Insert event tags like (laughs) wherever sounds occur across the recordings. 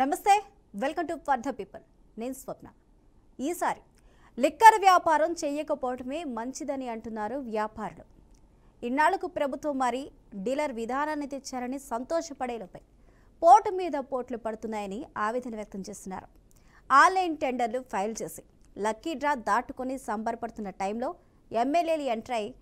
నమస్తే welcome to for the people. నేను స్వప్న. ఈసారి లిక్కర్ వ్యాపారం చేయకపోవటమే మంచిదని అంటున్నారు వ్యాపారులు. ఇన్నాళ్ళకు ప్రభుత్వం మరి డీలర్ విధానాన్ని తెచ్చారని సంతోషపడేలపై పోటు మీద పోట్లు పడుతున్నాయని ఆవేదన వ్యక్తం చేస్తున్నారు. ఆన్లైన్ టెండర్లు ఫైల్ చేసి లక్కీ డ్రా దాటుకొని సంబరపడుతున్న టైంలో ఎమ్మెల్యేలు ఎంటర్ అయి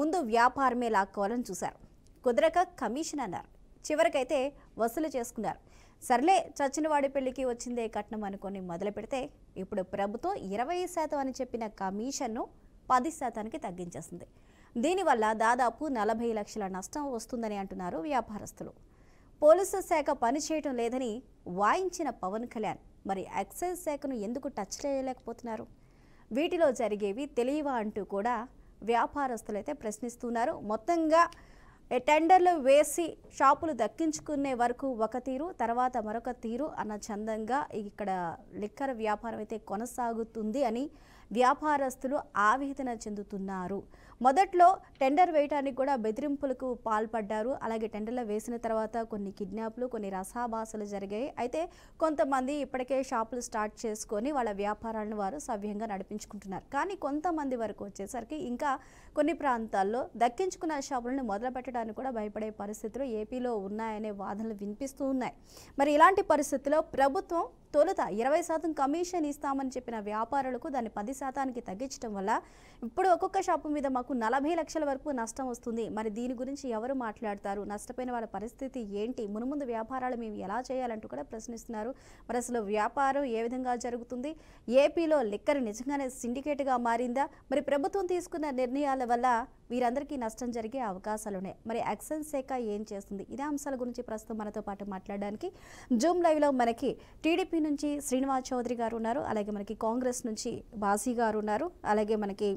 ముందు వ్యాపారమే లాక్కోవాలని చూశారు. కుదరక కమిషన్ అన్నారు. చివరికైతే వసూలు చేసుకున్నారు. సర్లే చచ్చినవాడి పెళ్ళికి వచ్చిందే కట్నం అనుకొని మొదలు పెడితే ఇప్పుడు ప్రభుత్వం ఇరవై శాతం అని చెప్పిన కమిషన్ను పది శాతానికి తగ్గించేసింది దీనివల్ల దాదాపు నలభై లక్షల నష్టం వస్తుందని అంటున్నారు వ్యాపారస్తులు. పోలీసు శాఖ పనిచేయటం లేదని వాయించిన పవన్ కళ్యాణ్ మరి ఎక్సైజ్ శాఖను ఎందుకు టచ్ చేయలేకపోతున్నారు? వీటిలో జరిగేవి తెలియవా అంటూ కూడా వ్యాపారస్తులైతే ప్రశ్నిస్తున్నారు. మొత్తంగా టెండర్లు వేసి షాపులు దక్కించుకునే వరకు ఒక తీరు తర్వాత మరొక తీరు అన్న చందంగా ఇక్కడ లిక్కర్ వ్యాపారం అయితే కొనసాగుతుంది అని వ్యాపారస్తులు ఆవేదన చెందుతున్నారు. మొదట్లో టెండర్ వేయడానికి కూడా బెదిరింపులకు పాల్పడ్డారు. అలాగే టెండర్లు వేసిన తర్వాత కొన్ని కిడ్నాప్లు కొన్ని రసాభాసలు జరిగాయి. అయితే కొంతమంది ఇప్పటికే షాపులు స్టార్ట్ చేసుకొని వాళ్ళ వ్యాపారాలను వారు సవ్యంగా నడిపించుకుంటున్నారు. కానీ కొంతమంది వరకు వచ్చేసరికి ఇంకా కొన్ని ప్రాంతాల్లో దక్కించుకున్న షాపులను మొదలు పెట్టడానికి కూడా భయపడే పరిస్థితులు ఏపీలో ఉన్నాయనే వాదనలు వినిపిస్తూ ఉన్నాయి. మరి ఇలాంటి పరిస్థితుల్లో ప్రభుత్వం తొలుత ఇరవై శాతం కమిషన్ ఇస్తామని చెప్పిన వ్యాపారులకు దాన్ని పది శాతానికి తగ్గించడం వల్ల ఇప్పుడు ఒక్కొక్క షాపు మీద మాకు నలభై లక్షల వరకు నష్టం వస్తుంది. మరి దీని గురించి ఎవరు మాట్లాడతారు? నష్టపోయిన వాళ్ళ పరిస్థితి ఏంటి? మునుముందు వ్యాపారాలు మేము ఎలా చేయాలంటూ కూడా ప్రశ్నిస్తున్నారు. మరి అసలు వ్యాపారం ఏ విధంగా జరుగుతుంది? ఏపీలో లిక్కర్ నిజంగానే సిండికేట్గా మారిందా? మరి ప్రభుత్వం తీసుకున్న నిర్ణయాల వల్ల వీరందరికీ నష్టం జరిగే అవకాశాలు ఉన్నాయి. మరి ఎక్సైజ్ శాఖ ఏం చేస్తుంది? ఇదే అంశాల గురించి ప్రస్తుతం మనతో పాటు మాట్లాడడానికి జూమ్ లైవ్లో మనకి టీడీపీ నుంచి శ్రీనివాస్ చౌదరి గారు ఉన్నారు. అలాగే మనకి కాంగ్రెస్ నుంచి బాసీ గారు ఉన్నారు. అలాగే మనకి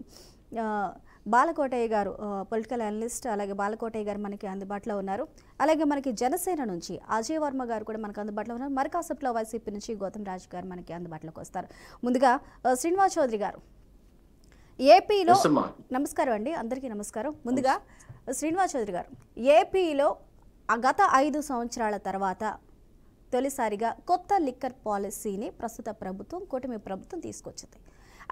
బాలకోటయ్య గారు పొలిటికల్ అనలిస్ట్ అలాగే బాలకోటయ్య గారు మనకి అందుబాటులో ఉన్నారు. అలాగే మనకి జనసేన నుంచి అజయ్ వర్మ గారు కూడా మనకు అందుబాటులో ఉన్నారు. మరి కాసేపులో వైసీపీ నుంచి గౌతమ్ రాజు గారు మనకి అందుబాటులోకి వస్తారు. ముందుగా శ్రీనివాస్ చౌదరి గారు. ఏపీలో. నమస్కారం అండి. అందరికీ నమస్కారం. ముందుగా శ్రీనివాస్ చౌదరి గారు. ఏపీలో గత ఐదు సంవత్సరాల తర్వాత తొలిసారిగా కొత్త లిక్కర్ పాలసీని ప్రస్తుత ప్రభుత్వం కూటమి ప్రభుత్వం తీసుకొచ్చింది.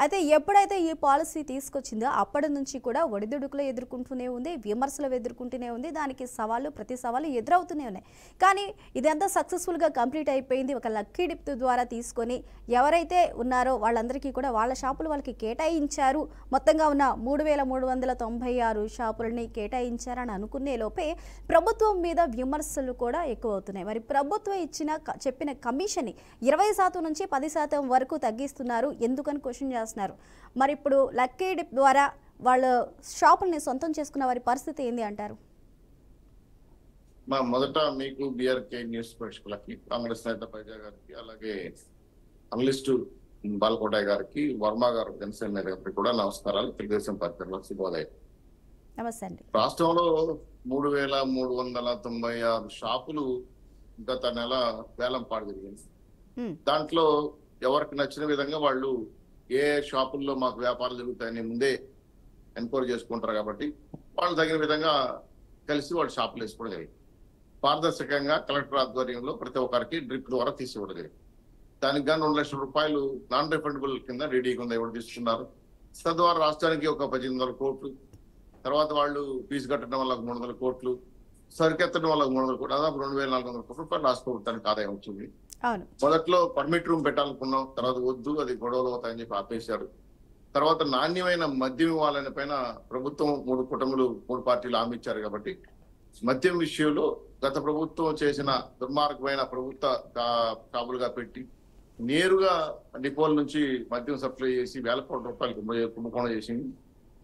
అయితే ఎప్పుడైతే ఈ పాలసీ తీసుకొచ్చిందో అప్పటి నుంచి కూడా ఒడిదుడుకులు ఎదుర్కొంటూనే ఉంది విమర్శలు ఎదుర్కొంటూనే ఉంది. దానికి సవాళ్ళు ప్రతి సవాళ్ళు ఎదురవుతూనే ఉన్నాయి. కానీ ఇదంతా సక్సెస్ఫుల్గా కంప్లీట్ అయిపోయింది. ఒక లక్కీ డిప్ ద్వారా తీసుకొని ఎవరైతే ఉన్నారో వాళ్ళందరికీ కూడా వాళ్ళ షాపులు వాళ్ళకి కేటాయించారు. మొత్తంగా ఉన్న మూడు వేల మూడు వందల తొంభై ఆరు షాపులని కేటాయించారని అనుకునే లోపే ప్రభుత్వం మీద విమర్శలు కూడా ఎక్కువ అవుతున్నాయి మరి ప్రభుత్వం ఇచ్చిన చెప్పిన కమిషన్ ఇరవై శాతం నుంచి పది శాతం వరకు తగ్గిస్తున్నారు. ఎందుకని క్వశ్చన్ చేస్తున్నారు. మరి ఇప్పుడు లక్కీ డిప్ ద్వారా వాళ్ళు షాపుల్ని సొంతం చేసుకున్న వారి పరిస్థితి ఏంది అంటారు? మా మొదట మీకు బిఆర్కే న్యూస్ ప్రేక్షకులకి కాంగ్రెస్ నేత ప్రజా గారికి అలాగే అనలిస్టు బాలకోటయ్య గారికి వర్మ గారు జనసేన నేత గారికి కూడా నమస్కారాలు. తెలుగుదేశం పార్టీ శుభోదయం. నమస్తే అండి. రాష్ట్రంలో మూడు వేల మూడు వందల తొంభై ఆరు షాపులు గత నెల వేలం పాడు జరిగింది దాంట్లో ఎవరికి నచ్చిన విధంగా వాళ్ళు ఏ షాపుల్లో మాకు వ్యాపారాలు జరుగుతాయని ముందే ఎన్క్వైరీ చేసుకుంటారు కాబట్టి వాళ్ళు తగిన విధంగా కలిసి వాళ్ళు షాపులు వేసుకోవడం జరిగింది. పారదర్శకంగా కలెక్టర్ ఆధ్వర్యంలో ప్రతి ఒక్కరికి డ్రిప్ ద్వారా తీసివ్వడం జరిగింది. దానికి గాను రెండు లక్షల రూపాయలు నాన్ రిఫండబుల్ కింద రెడీ కింద ఇవ్వడం తీసుకున్నారు? తద్వారా రాష్ట్రానికి ఒక పద్దెనిమిది వందల కోట్లు తర్వాత వాళ్ళు ఫీజు కట్టడం వల్ల ఒక మూడు వందల కోట్లు సరికెత్తడం వల్ల ఒక మూడు వందల కోట్లు దాదాపు రెండు వేల నాలుగు వందల కోట్ల రూపాయలు రాష్ట్ర ప్రభుత్వానికి ఆదాయం వచ్చింది. మొదట్లో పర్మిట్ రూమ్ పెట్టాలనుకున్నాం తర్వాత వద్దు అది గొడవలు అవుతాయని చెప్పి ఆపేశారు. తర్వాత నాణ్యమైన మద్యం ఇవ్వాలని పైన ప్రభుత్వం మూడు కుటుంబాలు మూడు పార్టీలు హామీ ఇచ్చారు కాబట్టి మద్యం విషయంలో గత ప్రభుత్వం చేసిన దుర్మార్గమైన ప్రభుత్వ కాపులుగా పెట్టి నేరుగా డిపోల నుంచి మద్యం సప్లై చేసి వేల కోట్ల రూపాయలు కుంభకోణం చేసింది.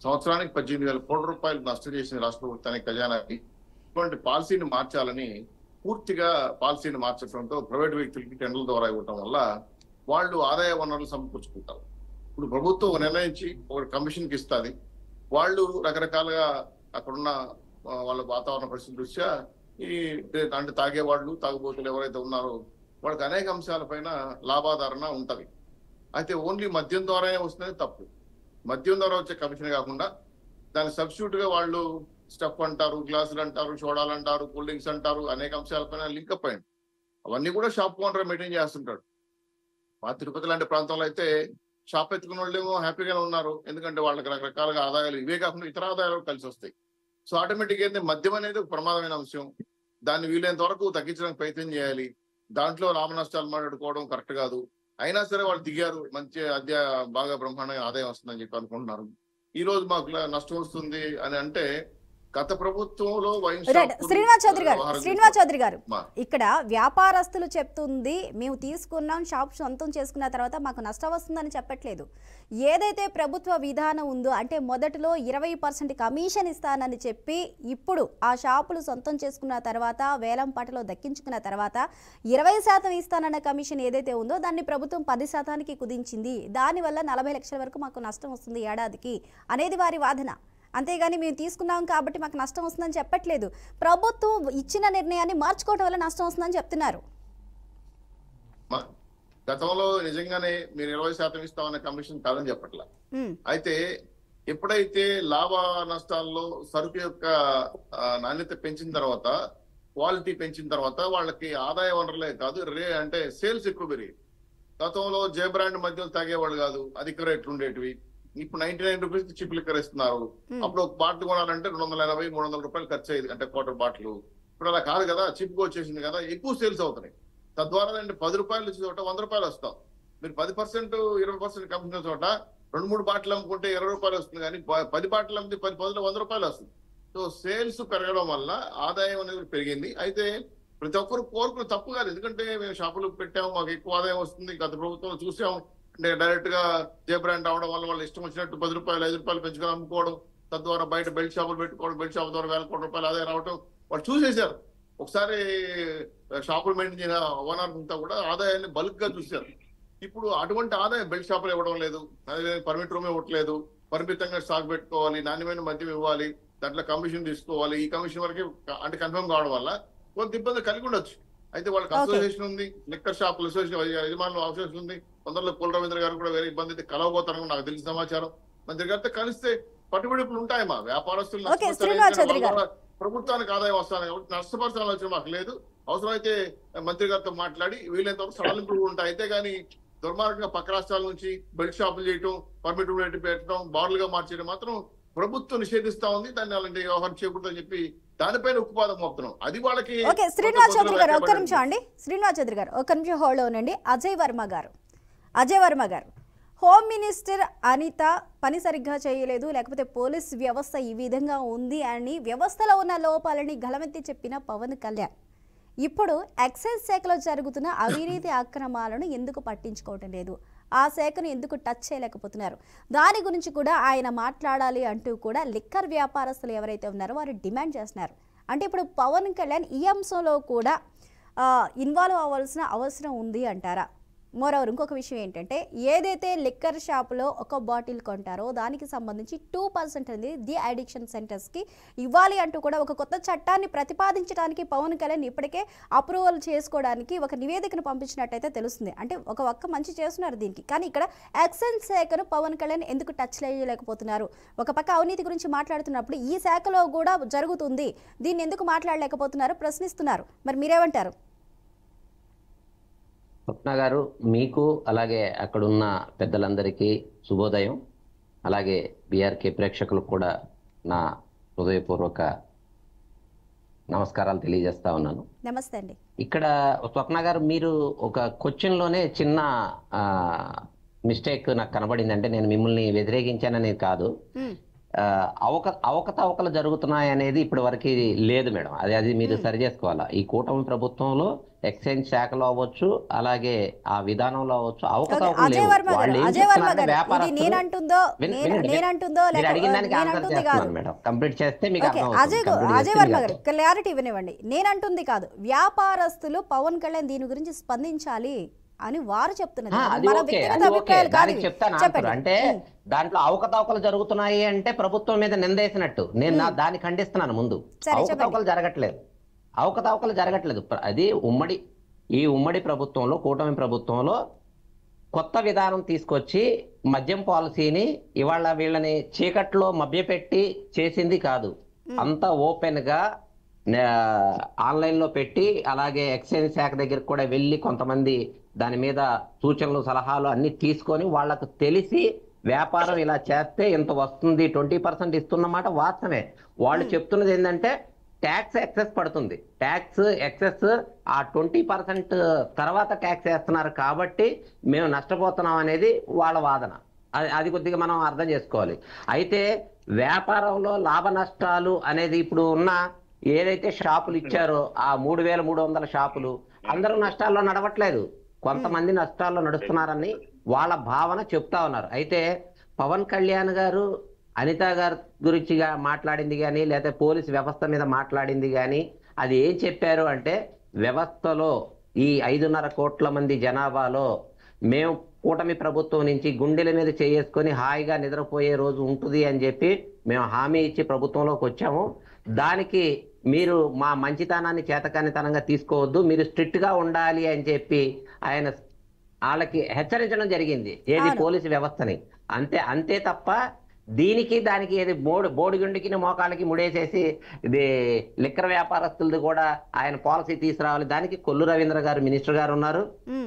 సంవత్సరానికి పద్దెనిమిది వేల కోట్ల రూపాయలు నష్టం చేసింది రాష్ట్ర ప్రభుత్వానికి ఖజానాకి. ఇటువంటి పాలసీని మార్చాలని పూర్తిగా పాలసీని మార్చడంతో ప్రైవేట్ వ్యక్తులకి టెండర్ల ద్వారా ఇవ్వటం వల్ల వాళ్ళు ఆదాయ వనరులు సమకూర్చుకుంటారు. ఇప్పుడు ప్రభుత్వం ఒక నిర్ణయించి ఒక కమిషన్కి ఇస్తుంది. వాళ్ళు రకరకాలుగా అక్కడున్న వాళ్ళ వాతావరణ పరిస్థితి దృష్ట్యా ఈ అంటే తాగే వాళ్ళు తాగుబోతులు ఎవరైతే ఉన్నారో వాళ్ళకి అనేక అంశాలపైన లాభాధారణ ఉంటుంది. అయితే ఓన్లీ మద్యం ద్వారానే వస్తుంది తప్పు. మద్యం ద్వారా వచ్చే కమిషన్ కాకుండా దాని సబ్స్టిట్యూట్గా వాళ్ళు స్టఫ్ అంటారు గ్లాసులు అంటారు సోడాలు అంటారు కూల్ డ్రింక్స్ అంటారు అనేక అంశాలపైన లింక్ అప్ అయింది అవన్నీ కూడా షాప్ ఓనర్ మెయింటైన్ చేస్తుంటాడు. మా తిరుపతి లాంటి ప్రాంతంలో అయితే షాప్ ఎత్తుకున్న వాళ్ళేమో హ్యాపీగానే ఉన్నారు. ఎందుకంటే వాళ్ళకి రకరకాలుగా ఆదాయాలు ఇవే కాకుండా ఇతర ఆదాయాలు కలిసి వస్తాయి. సో ఆటోమేటిక్ ఏంటంటే మద్యం అనేది ఒక ప్రమాదమైన అంశం. దాన్ని వీలైనంత వరకు తగ్గించడానికి ప్రయత్నం చేయాలి. దాంట్లో లాభ నష్టాలు మాట్లాడుకోవడం కరెక్ట్ కాదు. అయినా సరే వాళ్ళు దిగారు. మంచి అద్య బాగా బ్రహ్మాండంగా ఆదాయం వస్తుందని చెప్పి అనుకుంటున్నారు. ఈ రోజు మాకు నష్టం వస్తుంది అని అంటే గత ప్రభుత్వంలో శ్రీనివాస్ చౌదరి గారు శ్రీనివాస్ చౌదరి గారు. ఇక్కడ వ్యాపారస్తులు చెప్తుంది మేము తీసుకున్నాం షాప్ సొంతం చేసుకున్న తర్వాత మాకు నష్టం వస్తుందని చెప్పట్లేదు. ఏదైతే ప్రభుత్వ విధానం ఉందో అంటే మొదటిలో ఇరవై పర్సెంట్ కమిషన్ ఇస్తానని చెప్పి ఇప్పుడు ఆ షాపులు సొంతం చేసుకున్న తర్వాత వేలం పాటలో దక్కించుకున్న తర్వాత ఇరవై శాతం ఇస్తానన్న కమిషన్ ఏదైతే ఉందో దాన్ని ప్రభుత్వం పది శాతానికి కుదించింది. దానివల్ల నలభై లక్షల వరకు మాకు నష్టం వస్తుంది ఏడాదికి అనేది వారి వాదన. అంతేగాని మేము తీసుకున్నాం కాబట్టి మాకు నష్టం వస్తుందని చెప్పట్లేదు. ప్రభుత్వం ఇచ్చిన నిర్ణయాన్ని మార్చుకోవడం వల్ల నష్టం వస్తుందని చెప్తున్నారు. గతంలో నిజంగానే మీరు ఇరవై శాతం ఇస్తామన్న కమిషన్ కాదని చెప్పట్లా. అయితే ఎప్పుడైతే లాభ నష్టాల్లో సరుకు యొక్క నాణ్యత పెంచిన తర్వాత క్వాలిటీ పెంచిన తర్వాత వాళ్ళకి ఆదాయ వనరులే కాదు రే అంటే సేల్స్ ఎక్కువ పెరిగాయి. గతంలో జే బ్రాండ్ మధ్యలో తాగేవాళ్ళు కాదు అధిక రేట్లు ఉండేటివి. ఇప్పుడు ninety nine rupees cheap liquor ఇస్తున్నారు. అప్పుడు ఒక బాటిల్ కొనాలంటే రెండు వందల ఎనభై మూడు వందల రూపాయలు ఖర్చు అయ్యేది అంటే క్వార్టర్ బాటిల్. ఇప్పుడు అలా కాదు కదా చిప్ వచ్చేసింది కదా ఎక్కువ సేల్స్ అవుతున్నాయి. తద్వారా అంటే పది రూపాయలు వచ్చే చోట వంద రూపాయలు వస్తాం. మీరు పది పర్సెంట్ ఇరవై పర్సెంట్ కమిషన్ చోట రెండు మూడు బాటిల్ అమ్ముకుంటే ఇరవై రూపాయలు వస్తుంది కానీ పది బాటిల్ అమ్మితే పది పదిలో వంద రూపాయలు వస్తుంది. సో సేల్స్ పెరగడం వల్ల ఆదాయం అనేది పెరిగింది. అయితే ప్రతి ఒక్కరు కోరుకుని తప్పు కాదు. ఎందుకంటే మేము షాపులు పెట్టాము మాకు ఎక్కువ ఆదాయం వస్తుంది. గత ప్రభుత్వం చూసాము. డైరెక్ట్గా జే బ్రాండ్ అవడం వల్ల వాళ్ళు ఇష్టం వచ్చినట్టు పది రూపాయలు ఐదు రూపాయలు పెంచుకొని అమ్ముకోవడం తద్వారా బయట బెల్ట్ షాపులు పెట్టుకోవడం బెల్ట్ షాప్ ద్వారా వేల కోట్ల రూపాయలు ఆదాయం రావడం వాళ్ళు చూసేశారు. ఒకసారి షాపులు మెయింటైన్ చేసిన ఓనర్ అంతా కూడా ఆదాయాన్ని బల్క్గా చూశారు. ఇప్పుడు అటువంటి ఆదాయం బెల్ట్ షాపులు ఇవ్వడం లేదు అదే పర్మిట్ రూమ్ ఇవ్వట్లేదు పరిమితంగా స్టాక్ పెట్టుకోవాలి నాణ్యమైన మద్యం ఇవ్వాలి దాంట్లో కమిషన్ తీసుకోవాలి ఈ కమిషన్ వరకే అంటే కన్ఫర్మ్ కావడం వల్ల కొంత ఇబ్బంది కలిగి ఉండొచ్చు. అయితే వాళ్ళకి. అసోసియేషన్ ఉంది లిక్కర్ షాపులు అసోసియేషన్ యజమానులు అసోసియేషన్ ఉంది కొందరిలో కుల రవీంద్ర గారు కూడా వేరే ఇబ్బంది అయితే కలవబోతారని నాకు తెలిసిన సమాచారం. మంత్రి గారితో కలిస్తే పట్టుబడిపులు ఉంటాయి మా వ్యాపారస్తులు ప్రభుత్వానికి ఆదాయం వస్తాను కాబట్టి నష్టపరచాలని ఆలోచన మాకు లేదు. అవసరమైతే మంత్రి గారితో మాట్లాడి వీలైనంత వరకు సడలింపులు ఉంటాయి. అయితే కానీ దుర్మార్గంగా పక్క రాష్ట్రాల నుంచి బెల్ట్ షాపులు చేయటం పర్మిట్ పెట్టడం బార్లుగా మార్చడం మాత్రం ప్రభుత్వం నిషేధిస్తా ఉంది. దాన్ని అలాంటి వ్యవహారం చేయకూడదని చెప్పి దానిపైన ఉక్కుపాదం మోపుతున్నాం. అది వాళ్ళకి శ్రీనివాస్ చౌదరి గారు ఒక్క నిమిషం అండి. శ్రీనివాస్ చౌదరి గారు ఒక్క నిమిషం హోల్డ్ అవునండి అజయ్ వర్మ గారు. అజయ్ వర్మ గారు. హోమ్ మినిస్టర్ అనిత పని సరిగ్గా చేయలేదు లేకపోతే పోలీస్ వ్యవస్థ ఈ విధంగా ఉంది అని వ్యవస్థలో ఉన్న లోపాలని గలమెత్తి చెప్పిన పవన్ కళ్యాణ్. ఇప్పుడు ఎక్సైజ్ శాఖలో జరుగుతున్న అవినీతి అక్రమాలను ఎందుకు పట్టించుకోవటం లేదు? ఆ శాఖను ఎందుకు టచ్ చేయలేకపోతున్నారు? దాని గురించి కూడా ఆయన మాట్లాడాలి అంటూ కూడా లిక్కర్ వ్యాపారస్తులు ఎవరైతే ఉన్నారో వారు డిమాండ్ చేస్తున్నారు. అంటే ఇప్పుడు పవన్ కళ్యాణ్ ఈ అంశంలో కూడా ఇన్వాల్వ్ అవ్వాల్సిన అవసరం ఉంది అంటారా? మోరవర్ ఇంకొక విషయం ఏంటంటే ఏదైతే లిక్కర్ షాప్లో ఒక బాటిల్ కొంటారో దానికి సంబంధించి టూ పర్సెంట్ అనేది ది అడిక్షన్ సెంటర్స్కి ఇవ్వాలి అంటూ కూడా ఒక కొత్త చట్టాన్ని ప్రతిపాదించడానికి పవన్ కళ్యాణ్ ఇప్పటికే అప్రూవల్ చేసుకోవడానికి ఒక నివేదికను పంపించినట్టయితే తెలుస్తుంది. అంటే ఒక ఒక్క మంచి చేస్తున్నారు దీనికి. కానీ ఇక్కడ ఎక్సైజ్ శాఖను పవన్ కళ్యాణ్ ఎందుకు టచ్ చేయలేకపోతున్నారు? ఒక పక్క అవినీతి గురించి మాట్లాడుతున్నప్పుడు ఈ శాఖలో కూడా జరుగుతుంది. దీన్ని ఎందుకు మాట్లాడలేకపోతున్నారు? ప్రశ్నిస్తున్నారు. మరి మీరేమంటారు? స్వప్న గారు మీకు అలాగే అక్కడున్న పెద్దలందరికీ శుభోదయం. అలాగే బీఆర్కే ప్రేక్షకులకు కూడా నా హృదయపూర్వక నమస్కారాలు తెలియజేస్తా ఉన్నాను. నమస్తే అండి. ఇక్కడ స్వప్న గారు మీరు ఒక క్వశ్చన్లోనే చిన్న మిస్టేక్ నాకు కనబడింది అంటే నేను మిమ్మల్ని వ్యతిరేకించానని కాదు. అవక అవకతవకలు జరుగుతున్నాయి అనేది ఇప్పటి వరకు లేదు మేడం. అది అది మీరు సరి చేసుకోవాలా. ఈ కూటమి ప్రభుత్వంలో ఎక్స్చేంజ్ శాఖలో అవ్వచ్చు అలాగే ఆ విధానంలో అవ్వచ్చు క్లారిటీ ఇవ్వనివ్వండి నేనంటుంది కాదు వ్యాపారస్తులు పవన్ కళ్యాణ్ దీని గురించి స్పందించాలి. అని వారు చెప్తున్నది. ఇవి. చెప్తాను అంటే. దాంట్లో అవకతవకలు జరుగుతున్నాయి అంటే ప్రభుత్వం మీద నిందేసినట్టు నేను నా దాన్ని ఖండిస్తున్నాను ముందు. అవకతవకలు జరగట్లేదు. అవకతవకలు జరగట్లేదు. అది ఉమ్మడి ఈ ఉమ్మడి ప్రభుత్వంలో కూటమి ప్రభుత్వంలో కొత్త విధానం తీసుకొచ్చి మద్యం పాలసీని ఇవాళ వీళ్ళని చీకట్లో మభ్యపెట్టి చేసింది కాదు. అంత ఓపెన్గా ఆన్లైన్లో పెట్టి అలాగే ఎక్సైజ్ శాఖ దగ్గరికి కూడా వెళ్ళి కొంతమంది దాని మీద సూచనలు సలహాలు అన్ని తీసుకొని వాళ్ళకు తెలిసి వ్యాపారం ఇలా చేస్తే ఇంత వస్తుంది ట్వంటీ పర్సెంట్ ఇస్తున్నమాట వాస్తవమే. వాళ్ళు చెప్తున్నది ఏంటంటే ట్యాక్స్ ఎక్సెస్ పడుతుంది. ట్యాక్స్ ఎక్సెస్ ఆ ట్వంటీ పర్సెంట్ తర్వాత ట్యాక్స్ వేస్తున్నారు కాబట్టి మేము నష్టపోతున్నాం అనేది వాళ్ళ వాదన. అది అది కొద్దిగా మనం అర్థం చేసుకోవాలి. అయితే వ్యాపారంలో లాభ నష్టాలు అనేది ఇప్పుడు ఉన్న ఏదైతే షాపులు ఇచ్చారో ఆ మూడు వేల మూడు వందల షాపులు అందరూ నష్టాల్లో నడవట్లేదు. కొంతమంది నష్టాల్లో నడుస్తున్నారని వాళ్ళ భావన చెప్తా ఉన్నారు. అయితే పవన్ కళ్యాణ్ గారు అనిత గారి గురించి మాట్లాడింది కానీ లేదా పోలీస్ వ్యవస్థ మీద మాట్లాడింది కానీ అది ఏం చెప్పారు అంటే వ్యవస్థలో ఈ ఐదున్నర కోట్ల మంది జనాభాలో మేము కూటమి ప్రభుత్వం నుంచి గుండెల మీద చేసుకొని హాయిగా నిద్రపోయే రోజు ఉంటుంది అని చెప్పి మేము హామీ ఇచ్చి ప్రభుత్వంలోకి వచ్చాము. దానికి మీరు మా మంచితనాన్ని చేతకానితనంగా తీసుకోవద్దు. మీరు స్ట్రిక్ట్గా ఉండాలి అని చెప్పి ఆయన వాళ్ళకి హెచ్చరించడం జరిగింది ఏది. పోలీసు వ్యవస్థని అంతే అంతే తప్ప దీనికి దానికి ఏది బోడి బోడిగుండికి మోకాలకి ముడేసేసి ఇది లిక్కర్ వ్యాపారస్తులది కూడా ఆయన పాలసీ తీసుకురావాలి దానికి కొల్లు రవీంద్ర గారు మినిస్టర్ గారు ఉన్నారు.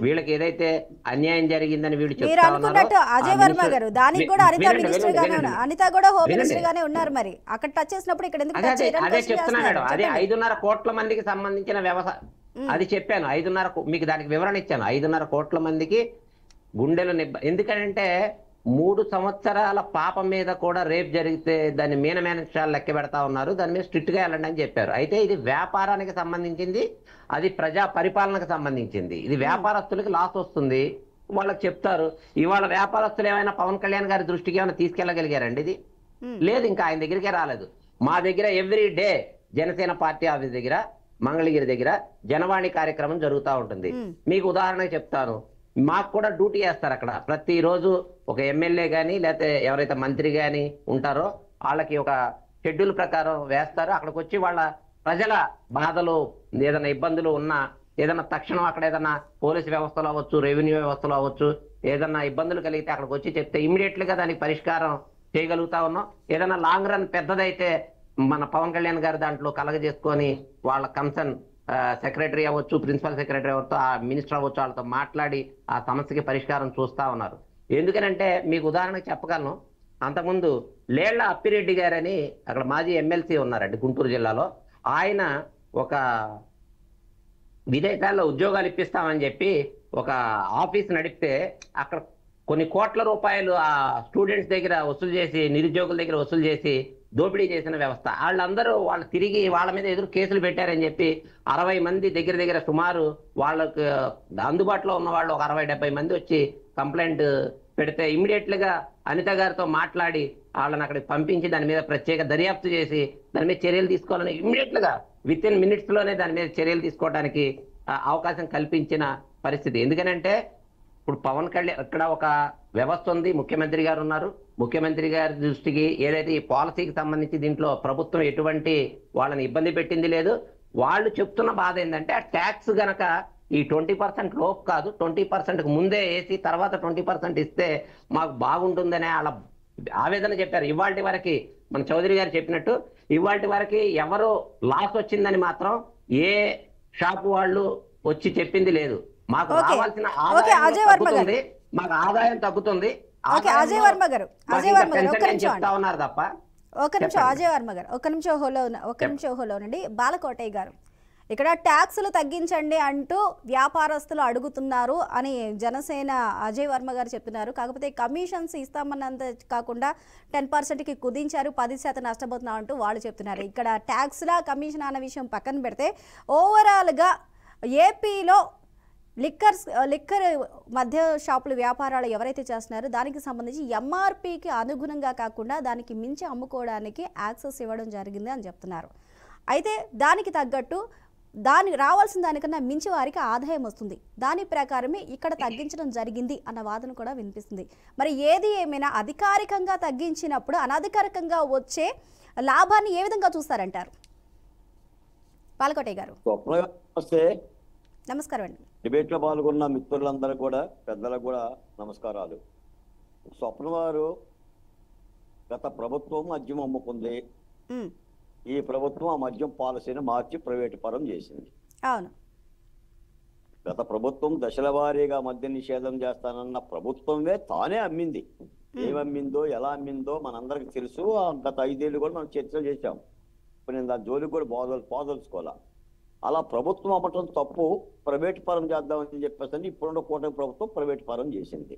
వీళ్ళకి ఏదైతే అన్యాయం జరిగిందని వీళ్ళు మీరు చెప్తా అనుకున్నట్టు ఉన్నారో, ఆ అజయ్ వర్మ గారు దానికి కూడా అనిత మినిస్టర్ గానే అనిత కూడా హోమ్. మినిస్టర్ గానే ఉన్నారు మరి అక్కడ టచ్ చేసినప్పుడు ఇక్కడ ఎందుకు అదే చెప్తున్నా? మేడం అదే. ఐదున్నర కోట్ల మందికి సంబంధించిన వ్యవసాయ అది చెప్పాను ఐదున్నర మీకు దానికి వివరణ ఇచ్చాను ఐదున్నర కోట్ల మందికి గుండెలు నిబ్బ ఎందుకంటే మూడు సంవత్సరాల పాప మీద కూడా రేప్ జరిగితే దాన్ని మీనమేనక్షాలు లెక్క పెడతా ఉన్నారు దాని మీద స్ట్రిక్ట్గా వెళ్ళండి అని చెప్పారు. అయితే ఇది వ్యాపారానికి సంబంధించింది అది ప్రజా పరిపాలనకు సంబంధించింది. ఇది వ్యాపారస్తులకి లాస్ వస్తుంది వాళ్ళకి చెప్తారు. ఇవాళ వ్యాపారస్తులు ఏమైనా పవన్ కళ్యాణ్ గారి దృష్టికి ఏమైనా తీసుకెళ్ళగలిగారండి ఇది. లేదు ఇంకా ఆయన దగ్గరికే రాలేదు. మా దగ్గర every day Janasena party office దగ్గర మంగళగిరి దగ్గర జనవాణి కార్యక్రమం జరుగుతూ ఉంటుంది. మీకు ఉదాహరణ చెప్తాను. మాకు కూడా డ్యూటీ వేస్తారు అక్కడ. ప్రతిరోజు ఒక ఎమ్మెల్యే కానీ లేకపోతే ఎవరైతే మంత్రి కానీ ఉంటారో వాళ్ళకి ఒక షెడ్యూల్ ప్రకారం వేస్తారు. అక్కడికి వచ్చి వాళ్ళ ప్రజల బాధలు ఏదైనా ఇబ్బందులు ఉన్నా ఏదైనా తక్షణం అక్కడ ఏదైనా పోలీస్ వ్యవస్థలో అవ్వచ్చు రెవెన్యూ వ్యవస్థలో అవ్వచ్చు ఏదైనా ఇబ్బందులు కలిగితే అక్కడికి వచ్చి చెప్తే ఇమీడియట్గా దానికి పరిష్కారం చేయగలుగుతా ఉన్నాం. ఏదైనా లాంగ్ రన్ పెద్దదైతే మన పవన్ కళ్యాణ్ గారు దాంట్లో కలగజేసుకొని వాళ్ళ కన్సర్న్ సెక్రటరీ అవ్వచ్చు ప్రిన్సిపల్ సెక్రటరీ అవ్వచ్చు ఆ మినిస్టర్ అవ్వచ్చు వాళ్ళతో మాట్లాడి ఆ సమస్యకి పరిష్కారం చూస్తా ఉన్నారు. ఎందుకనంటే మీకు ఉదాహరణకు చెప్పగలను. అంతకుముందు లేళ్ళ అప్పిరెడ్డి గారని అక్కడ మాజీ ఎమ్మెల్సీ ఉన్నారండి గుంటూరు జిల్లాలో. ఆయన ఒక విదేశాల్లో ఉద్యోగాలు ఇప్పిస్తామని చెప్పి ఒక ఆఫీస్ నడిపితే అక్కడ కొన్ని కోట్ల రూపాయలు ఆ స్టూడెంట్స్ దగ్గర వసూలు చేసి నిరుద్యోగుల దగ్గర వసూలు చేసి దోపిడీ చేసిన వ్యవస్థ. వాళ్ళందరూ వాళ్ళు తిరిగి వాళ్ళ మీద ఎదురు కేసులు పెట్టారని చెప్పి అరవై మంది దగ్గర దగ్గర సుమారు వాళ్ళకు అందుబాటులో ఉన్న వాళ్ళు ఒక అరవై డెబ్బై మంది వచ్చి కంప్లైంట్ పెడితే ఇమీడియట్లుగా అనిత గారితో మాట్లాడి వాళ్ళని అక్కడికి పంపించి దాని మీద ప్రత్యేక దర్యాప్తు చేసి దాని మీద చర్యలు తీసుకోవాలని ఇమీడియట్లుగా విత్ ఇన్ మినిట్స్లోనే దాని మీద చర్యలు తీసుకోవడానికి అవకాశం కల్పించిన పరిస్థితి. ఎందుకనంటే ఇప్పుడు పవన్ కళ్యాణ్ ఇక్కడ ఒక వ్యవస్థ ఉంది. ముఖ్యమంత్రి గారు ఉన్నారు. ముఖ్యమంత్రి గారి దృష్టికి ఏదైతే ఈ పాలసీకి సంబంధించి దీంట్లో ప్రభుత్వం ఎటువంటి వాళ్ళని ఇబ్బంది పెట్టింది లేదు వాళ్ళు చెప్తున్న బాధ ఏంటంటే ఆ ట్యాక్స్ గనక ఈ ట్వంటీ పర్సెంట్ లోపు కాదు ట్వంటీ పర్సెంట్ ముందే వేసి తర్వాత ట్వంటీ పర్సెంట్ ఇస్తే మాకు బాగుంటుందనే వాళ్ళ ఆవేదన చెప్పారు ఇవాళ వరకు మన చౌదరి గారు చెప్పినట్టు ఇవాళ వరకు ఎవరు లాస్ వచ్చిందని మాత్రం ఏ షాప్ వాళ్ళు వచ్చి చెప్పింది లేదు మాకు. రావాల్సిన ఆదాయం. తగ్గుతుంది మాకు ఆదాయం తగ్గుతుంది ఓకే అజయ్ వర్మ గారు. అజయ్ వర్మ గారు ఒక్క నిమిషం తప్ప. ఒక నిమిషం. అజయ్ వర్మ గారు ఒక నిమిషం హోలో ఒక నిమిషం హోలో ఉండండి. బాలకోటయ్య గారు ఇక్కడ ట్యాక్సులు తగ్గించండి అంటూ వ్యాపారస్తులు అడుగుతున్నారు అని జనసేన అజయ్ వర్మ గారు చెప్తున్నారు. కాకపోతే కమిషన్స్ ఇస్తామన్నంత కాకుండా టెన్ పర్సెంట్కి కుదించారు పది శాతం నష్టపోతున్నాం అంటూ వాళ్ళు చెప్తున్నారు. ఇక్కడ ట్యాక్స్లా కమిషన్ అన్న విషయం పక్కన పెడితే ఓవరాల్గా ఏపీలో లిక్కర్ లిక్కర్ మధ్య షాపుల వ్యాపారాలు ఎవరైతే చేస్తున్నారో దానికి సంబంధించి ఎంఆర్పికి అనుగుణంగా కాకుండా దానికి మించి అమ్ముకోవడానికి యాక్సెస్ ఇవ్వడం జరిగింది అని చెప్తున్నారు. అయితే దానికి తగ్గట్టు దానికి రావాల్సిన దానికన్నా మించి వారికి ఆదాయం వస్తుంది. దాని ప్రకారమే ఇక్కడ తగ్గించడం జరిగింది అన్న వాదన కూడా వినిపిస్తుంది. మరి ఏది ఏమైనా అధికారికంగా తగ్గించినప్పుడు అనధికారికంగా వచ్చే లాభాన్ని ఏ విధంగా చూస్తారంటారు? పాలకోటయ్య గారు. నమస్కారం అండి. డిబేట్లో పాల్గొన్న మిత్రులందరూ కూడా పెద్దలకు కూడా నమస్కారాలు. స్వప్న వారు గత ప్రభుత్వం మద్యం అమ్ముకుంది. ఈ ప్రభుత్వం ఆ మద్యం పాలసీని మార్చి ప్రైవేటు పరం చేసింది. అవును. గత ప్రభుత్వం దశల వారీగా మద్య నిషేధం చేస్తానన్న ప్రభుత్వమే తానే అమ్మింది. ఏమమ్మిందో ఎలా అమ్మిందో మనందరికి తెలుసు. ఆ గత ఐదేళ్ళు కూడా మనం చర్చ చేశాం. ఇప్పుడు నేను దాని జోలికి కూడా పోదలు పోదలుచుకోవాలా అలా ప్రభుత్వం అమ్మటం తప్పు ప్రైవేట్ పరం చేద్దామని చెప్పేసి ఇప్పుడున్న కూటమి ప్రభుత్వం ప్రైవేట్ పరం చేసింది.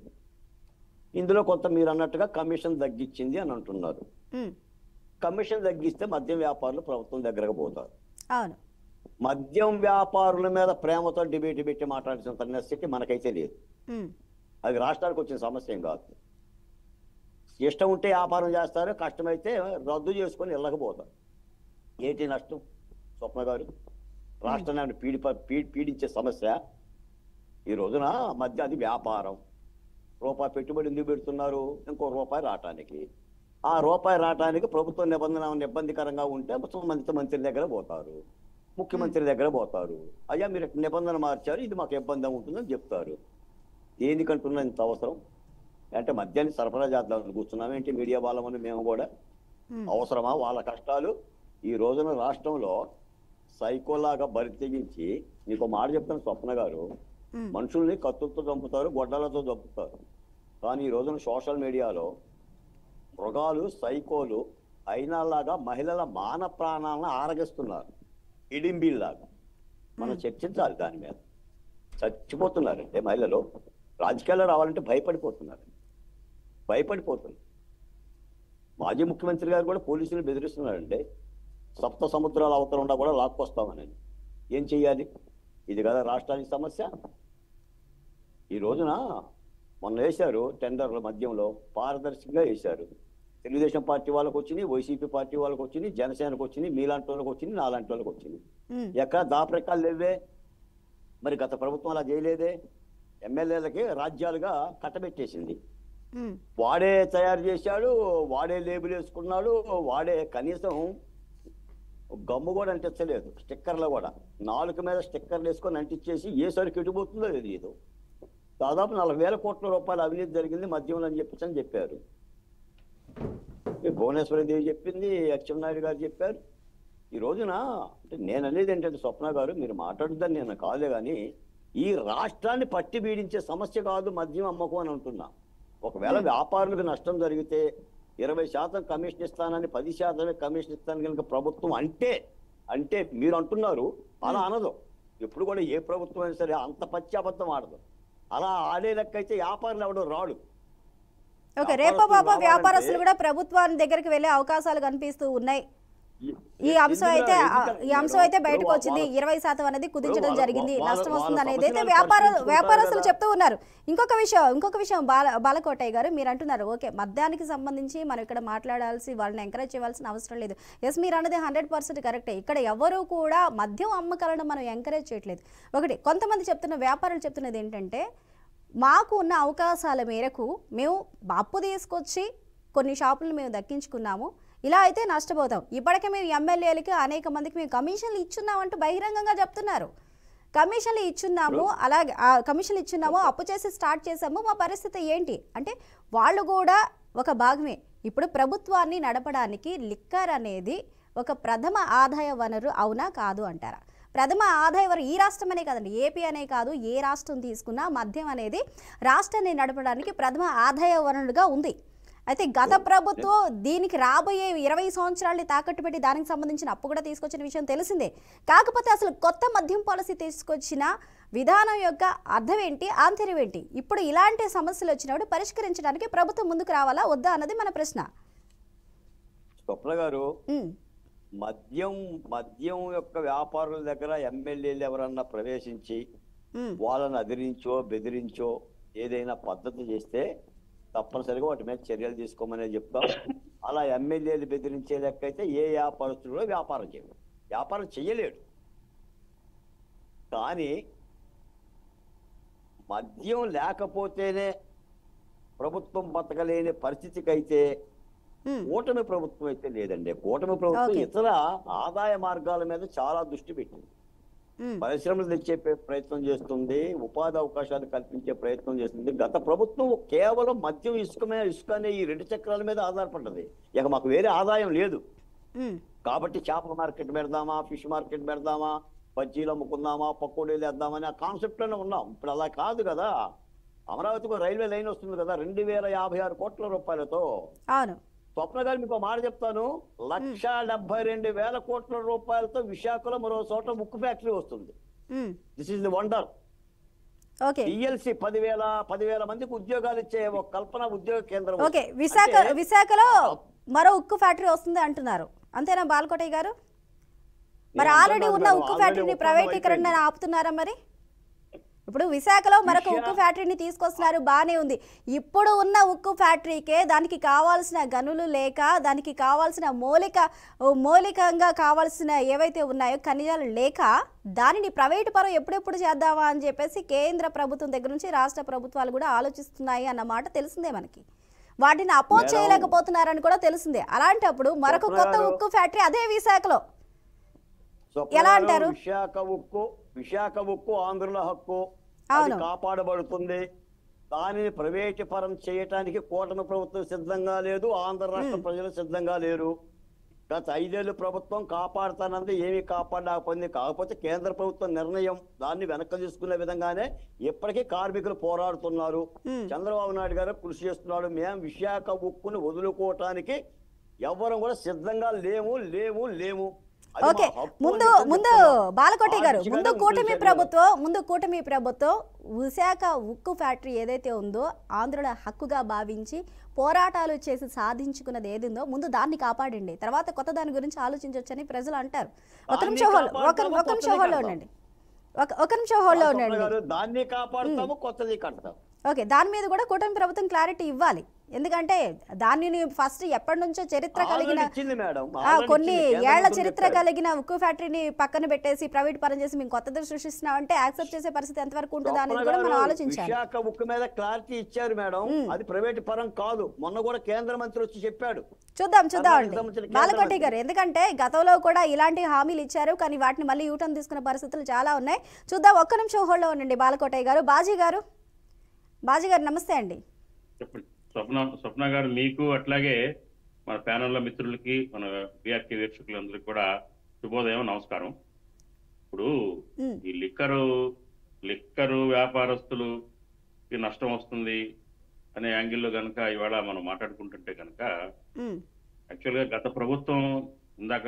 ఇందులో కొంత మీరు అన్నట్టుగా కమిషన్ తగ్గించింది అని అంటున్నారు. కమిషన్ తగ్గిస్తే మద్యం వ్యాపారులు ప్రభుత్వం దగ్గరకు పోతారు. మద్యం వ్యాపారుల మీద ప్రేమతో డిబేట్ పెట్టి మాట్లాడాల్సిన స్థితి మనకైతే లేదు. అది రాష్ట్రానికి వచ్చిన సమస్య ఏం కాదు. ఇష్టం ఉంటే వ్యాపారం చేస్తారు కష్టమైతే రద్దు చేసుకొని వెళ్ళకపోతారు ఏంటి నష్టం? స్వప్న గారు? రాష్ట్రాన్ని పీడి పీడించే సమస్య ఈ రోజున మధ్య అది వ్యాపారం. రూపాయి పెట్టుబడి ఎందుకు పెడుతున్నారు? ఇంకో రూపాయి రావటానికి. ఆ రూపాయి రావటానికి ప్రభుత్వ నిబంధన ఇబ్బందికరంగా ఉంటే సంబంధిత మంత్రి దగ్గర పోతారు. ముఖ్యమంత్రి దగ్గర పోతారు. అయ్యా మీరు నిబంధన మార్చారు ఇది మాకు ఇబ్బంది ఉంటుందని చెప్తారు. దేనికంటున్నా ఇంత అవసరం? అంటే మద్యాన్ని సరఫరా చేద్దామని కూర్చున్నాం. ఏంటి మీడియా వాళ్ళమని మేము కూడా? అవసరమా? వాళ్ళ కష్టాలు? ఈ రోజున రాష్ట్రంలో సైకోలాగా బరి తెగించి నీకు మాట చెప్తాను స్వప్న గారు. మనుషుల్ని కత్తులతో చంపుతారు గొడ్డలతో చంపుతారు. కానీ ఈ రోజున సోషల్ మీడియాలో మృగాలు సైకోలు అయినాలాగా మహిళల మాన ప్రాణాలను ఆరగిస్తున్నారు. ఇడింబిల్లాగా. మనం చర్చించాలి దాని మీద. చచ్చిపోతున్నారంటే మహిళలు. రాజకీయాల్లో రావాలంటే భయపడిపోతున్నారు. భయపడిపోతున్నారు. మాజీ ముఖ్యమంత్రి గారు కూడా పోలీసులు బెదిరిస్తున్నారంటే సప్త సముద్రాల అవతల ఉండా కూడా లాక్కొస్తామని ఏం చెయ్యాలి? ఇది కదా రాష్ట్రానికి సమస్య. ఈ రోజున మొన్న వేశారు టెండర్ల మధ్యంలో పారదర్శకంగా వేశారు. తెలుగుదేశం పార్టీ వాళ్ళకి వచ్చినాయి వైసీపీ పార్టీ వాళ్ళకి వచ్చినాయి జనసేనకు వచ్చినాయి మీలాంటి వాళ్ళకి వచ్చినాయి నాలాంటి వాళ్ళకి వచ్చినాయి. ఎక్కడ దాపరికాలు లేవే. మరి గత ప్రభుత్వం అలా చేయలేదే. ఎమ్మెల్యేలకి రాజ్యాలుగా కట్టబెట్టేసింది. వాడే తయారు చేశాడు వాడే లేబుల్ వేసుకున్నాడు వాడే కనీసం గమ్ము కూడా అంటించలేదు స్టిక్కర్లు కూడా. నాలుగు మీద స్టిక్కర్లు వేసుకొని అంటించేసి ఏ సరికి ఎటుపోతుందో తెలియదు. దాదాపు నలభై వేల కోట్ల రూపాయల అవినీతి జరిగింది మద్యంలో అని చెప్పేసి అని చెప్పారు. భువనేశ్వరి దేవి చెప్పింది అచ్చెన్నాయుడు గారు చెప్పారు. ఈ రోజున అంటే నేను అనేది ఏంటంటే స్వప్న గారు మీరు మాట్లాడుద్దని నేను కాదే కానీ ఈ రాష్ట్రాన్ని పట్టి బీడించే సమస్య కాదు మద్యం అమ్మకం అని అంటున్నా. ఒకవేళ వ్యాపారులకు నష్టం జరిగితే ఇరవై శాతం కమిషన్ ఇస్తానని పది శాతమే కమిషన్ ఇస్తాను కనుక ప్రభుత్వం అంటే అంటే మీరు అంటున్నారు అలా అనదు. ఎప్పుడు కూడా ఏ ప్రభుత్వం అయినా సరే అంత పచ్చి అబద్ధం ఆడదు. అలా ఆడే లెక్క అయితే వ్యాపారులు ఎవడో రాడు. ఓకే రేపో బాబా వ్యాపారస్తులు కూడా ప్రభుత్వాన్ని దగ్గరికి వెళ్ళే అవకాశాలు కనిపిస్తూ ఉన్నాయి. ఈ అంశం అయితే ఈ అంశం అయితే బయటకు వచ్చింది. ఇరవై శాతం అనేది కుదించడం జరిగింది. నష్టం వస్తుంది అనేది అయితే వ్యాపార వ్యాపారస్తులు. చెప్తూ ఉన్నారు. ఇంకొక విషయం ఇంకొక విషయం బాల బాలకోటయ్య గారు మీరు అంటున్నారు ఓకే మద్యానికి సంబంధించి మనం ఇక్కడ మాట్లాడాల్సి వాళ్ళని ఎంకరేజ్ చేయాల్సిన అవసరం లేదు. ఎస్ మీరు అన్నది హండ్రెడ్ పర్సెంట్ కరెక్టే. ఇక్కడ ఎవరు కూడా మద్యం అమ్మకాలను మనం ఎంకరేజ్ చేయట్లేదు. ఒకటి కొంతమంది చెప్తున్న వ్యాపారులు చెప్తున్నది ఏంటంటే మాకు ఉన్న అవకాశాల మేరకు మేము అప్పు తీసుకొచ్చి కొన్ని షాపులను మేము దక్కించుకున్నాము. ఇలా అయితే నష్టపోతాం. ఇప్పటికే మేము ఎమ్మెల్యేలకి అనేక మందికి మేము కమిషన్లు ఇచ్చున్నామంటూ బహిరంగంగా చెప్తున్నారు. కమిషన్లు ఇచ్చున్నాము అలాగే కమిషన్లు ఇచ్చున్నాము అప్పు చేసి స్టార్ట్ చేసాము మా పరిస్థితి ఏంటి? అంటే వాళ్ళు కూడా ఒక భాగమే. ఇప్పుడు ప్రభుత్వాన్ని నడపడానికి లిక్కర్ అనేది ఒక ప్రథమ ఆదాయ వనరు అవునా కాదు అంటారా? ప్రథమ ఆదాయ వనరు ఈ రాష్ట్రం అనే కాదండి ఏపీ అనే కాదు ఏ రాష్ట్రం తీసుకున్నా మద్యం అనేది రాష్ట్రాన్ని నడపడానికి ప్రథమ ఆదాయ వనరుగా ఉంది. అయితే గత ప్రభుత్వం దీనికి రాబోయే ఇరవై సంవత్సరాలని తాకట్టు పెట్టి దానికి సంబంధించిన అప్పు కూడా తీసుకొచ్చిన విషయం తెలిసిందే. కాకపోతే అసలు కొత్త మద్యం పాలసీ తీసుకొచ్చిన విధానం యొక్క అర్థం ఏంటి ఆంతర్యం ఏంటి? ఇప్పుడు ఇలాంటి సమస్యలు వచ్చినప్పుడు పరిష్కరించడానికి ప్రభుత్వం ముందుకు రావాలా వద్దా అన్నది మన ప్రశ్న. స్వప్న గారు మద్యం మద్యం యొక్క వ్యాపారుల దగ్గర ఎమ్మెల్యేలు ఎవరన్నా ప్రవేశించి వాళ్ళని అదిరించో బెదిరించో ఏదైనా పద్ధతి చేస్తే తప్పనిసరిగా వాటి మీద చర్యలు తీసుకోమని చెప్తాం. (laughs) అలా ఎమ్మెల్యేలు బెదిరించే లెక్క అయితే ఏ వ్యాపారస్తుడు కూడా వ్యాపారం చేయడు. వ్యాపారం చెయ్యలేడు కానీ మద్యం లేకపోతేనే ప్రభుత్వం బతకలేని పరిస్థితికి అయితే కూటమి ప్రభుత్వం అయితే లేదండి. కూటమి ప్రభుత్వం. ఇతర ఆదాయ మార్గాల మీద చాలా దృష్టి పెట్టింది. పరిశ్రమలు తెచ్చే ప్ర- ప్రయత్నం చేస్తుంది ఉపాధి అవకాశాలు కల్పించే ప్రయత్నం చేస్తుంది. గత ప్రభుత్వం కేవలం మద్యం ఇసుక మీద ఇసుక అనే ఈ రెండు చక్రాల మీద ఆధారపడ్డది. ఇక మాకు వేరే ఆదాయం లేదు. కాబట్టి చేపల మార్కెట్ పెడదామా ఫిష్ మార్కెట్ పెడదామా బజ్జీలు అమ్ముకుందామా పకోడీలు వేద్దామని ఆ కాన్సెప్ట్లోనే ఉన్నాం. ఇప్పుడు అలా కాదు కదా. అమరావతికి రైల్వే లైన్ వస్తుంది కదా రెండు వేల యాభై ఆరు కోట్ల రూపాయలతో. అవును. స్వప్న గారు మీకు మాట చెప్తాను. లక్ష డెబ్బై రెండు వేల కోట్ల రూపాయలతో విశాఖలో మరో చోట ఉక్కు ఫ్యాక్టరీ వస్తుంది. This is the wonder okay. TLC పదివేల పదివేల మందికి ఉద్యోగాలు ఇచ్చే ఒక కల్పన ఉద్యోగ కేంద్రం ఓకే. విశాఖ విశాఖలో మరో ఉక్కు ఫ్యాక్టరీ వస్తుంది అంటున్నారు. అంతేనా బాలకోటయ్య గారు? మరి ఆల్రెడీ ఉన్న ఉక్కు ఫ్యాక్టరీని ప్రైవేటీకరణ ఆపుతున్నారా మరి? ఇప్పుడు విశాఖలో మరొక ఉక్కు ఫ్యాక్టరీని తీసుకొస్తున్నారు బానే ఉంది ఇప్పుడు ఉన్న ఉక్కు ఫ్యాక్టరీకే దానికి కావాల్సిన గనులు లేక దానికి కావాల్సిన మౌలిక మౌలికంగా కావాల్సిన ఏవైతే ఉన్నాయో ఖనిజాలు లేక దానిని ప్రైవేటు పరం ఎప్పుడెప్పుడు చేద్దామా అని చెప్పేసి కేంద్ర ప్రభుత్వం దగ్గర నుంచి రాష్ట్ర ప్రభుత్వాలు కూడా ఆలోచిస్తున్నాయి అన్న మాట తెలిసిందే మనకి వాటిని అపోజ్. చేయలేకపోతున్నారని కూడా తెలిసిందే అలాంటప్పుడు మరొక కొత్త. ఉక్కు ఫ్యాక్టరీ అదే విశాఖలో ఎలా అంటారు? విశాఖ ఉక్కు విశాఖ ఉక్కు ఆంధ్రుల హక్కు. అది. కాపాడబడుతుంది. దానిని ప్రైవేటీకరణ చేయటానికి కూటమి ప్రభుత్వం సిద్ధంగా లేదు. ఆంధ్ర రాష్ట్ర ప్రజలు సిద్ధంగా లేరు. గత ఐదేళ్ళు ప్రభుత్వం కాపాడుతానంది ఏమీ కాపాడకపోయింది. కాకపోతే కేంద్ర ప్రభుత్వం నిర్ణయం దాన్ని వెనక్కి తీసుకునే విధంగానే ఇప్పటికీ కార్మికులు పోరాడుతున్నారు. చంద్రబాబు నాయుడు గారు కృషి చేస్తున్నాడు. మేము విశాఖ ఉక్కును వదులుకోవటానికి ఎవ్వరం కూడా సిద్ధంగా లేము లేము లేము. ఓకే ముందు ముందు. బాలకోటి గారు ముందు కూటమి. ప్రభుత్వం ముందు కూటమి ప్రభుత్వం విశాఖ ఉక్కు ఫ్యాక్టరీ ఏదైతే ఉందో ఆంధ్రుల హక్కుగా భావించి పోరాటాలు చేసి సాధించుకున్నది ఏదిందో ముందు దాన్ని కాపాడండి తర్వాత కొత్త దాని గురించి ఆలోచించవచ్చని ప్రజలు అంటారు ఒక నిమిషం ఒక నిమిషం కడతాం. ఉండండి ఒక ఒక నిమిషం స్వప్న ఉండండి దాన్ని కాపాడుతాము కొత్తది కడతాం ఓకే దాని మీద కూడా కూటమి ప్రభుత్వం క్లారిటీ ఇవ్వాలి. ఎందుకంటే దానిని ఫస్ట్ ఎప్పటి నుంచో చరిత్ర కలిగిన కొన్ని ఏళ్ళ చరిత్ర. కలిగిన ఉక్కు ఫ్యాక్టరీని పక్కన పెట్టేసి ప్రైవేట్ పరం చేసి మేము కొత్తది సృష్టిస్తున్నామంటే యాక్సెప్ట్ చేసే పరిస్థితి ఎంతవరకు ఉంటుందా అనేది కూడా మనం ఆలోచించాలి. విశాఖ ఉక్కు మీద క్లారిటీ ఇచ్చారు మేడం. అది ప్రైవేట్ పరం కాదు. మొన్న కూడా కేంద్ర మంత్రి వచ్చి చెప్పాడు. చూద్దాం చూద్దాం బాలకోటి. గారు ఎందుకంటే గతంలో కూడా ఇలాంటి హామీలు ఇచ్చారు కానీ వాటిని మళ్ళీ యూటర్న్ తీసుకున్న పరిస్థితులు చాలా ఉన్నాయి. చూద్దాం ఒక్క నిమిషం హోల్డ్లో ఉండండి బాలకోటయ్య గారు. బాజీ గారు. బాజీ గారు నమస్తే అండి. చెప్పండి. స్వప్న స్వప్న గారు మీకు అట్లాగే మన ప్యానెల్లో మిత్రులకి మన బీఆర్కే వీక్షకులందరికీ కూడా శుభోదయం నమస్కారం. ఇప్పుడు ఈ లిక్కరు లిక్కరు వ్యాపారస్తులుకి నష్టం వస్తుంది అనే యాంగిల్లో కనుక ఇవాళ మనం మాట్లాడుకుంటుంటే కనుక యాక్చువల్గా గత ప్రభుత్వం ఇందాక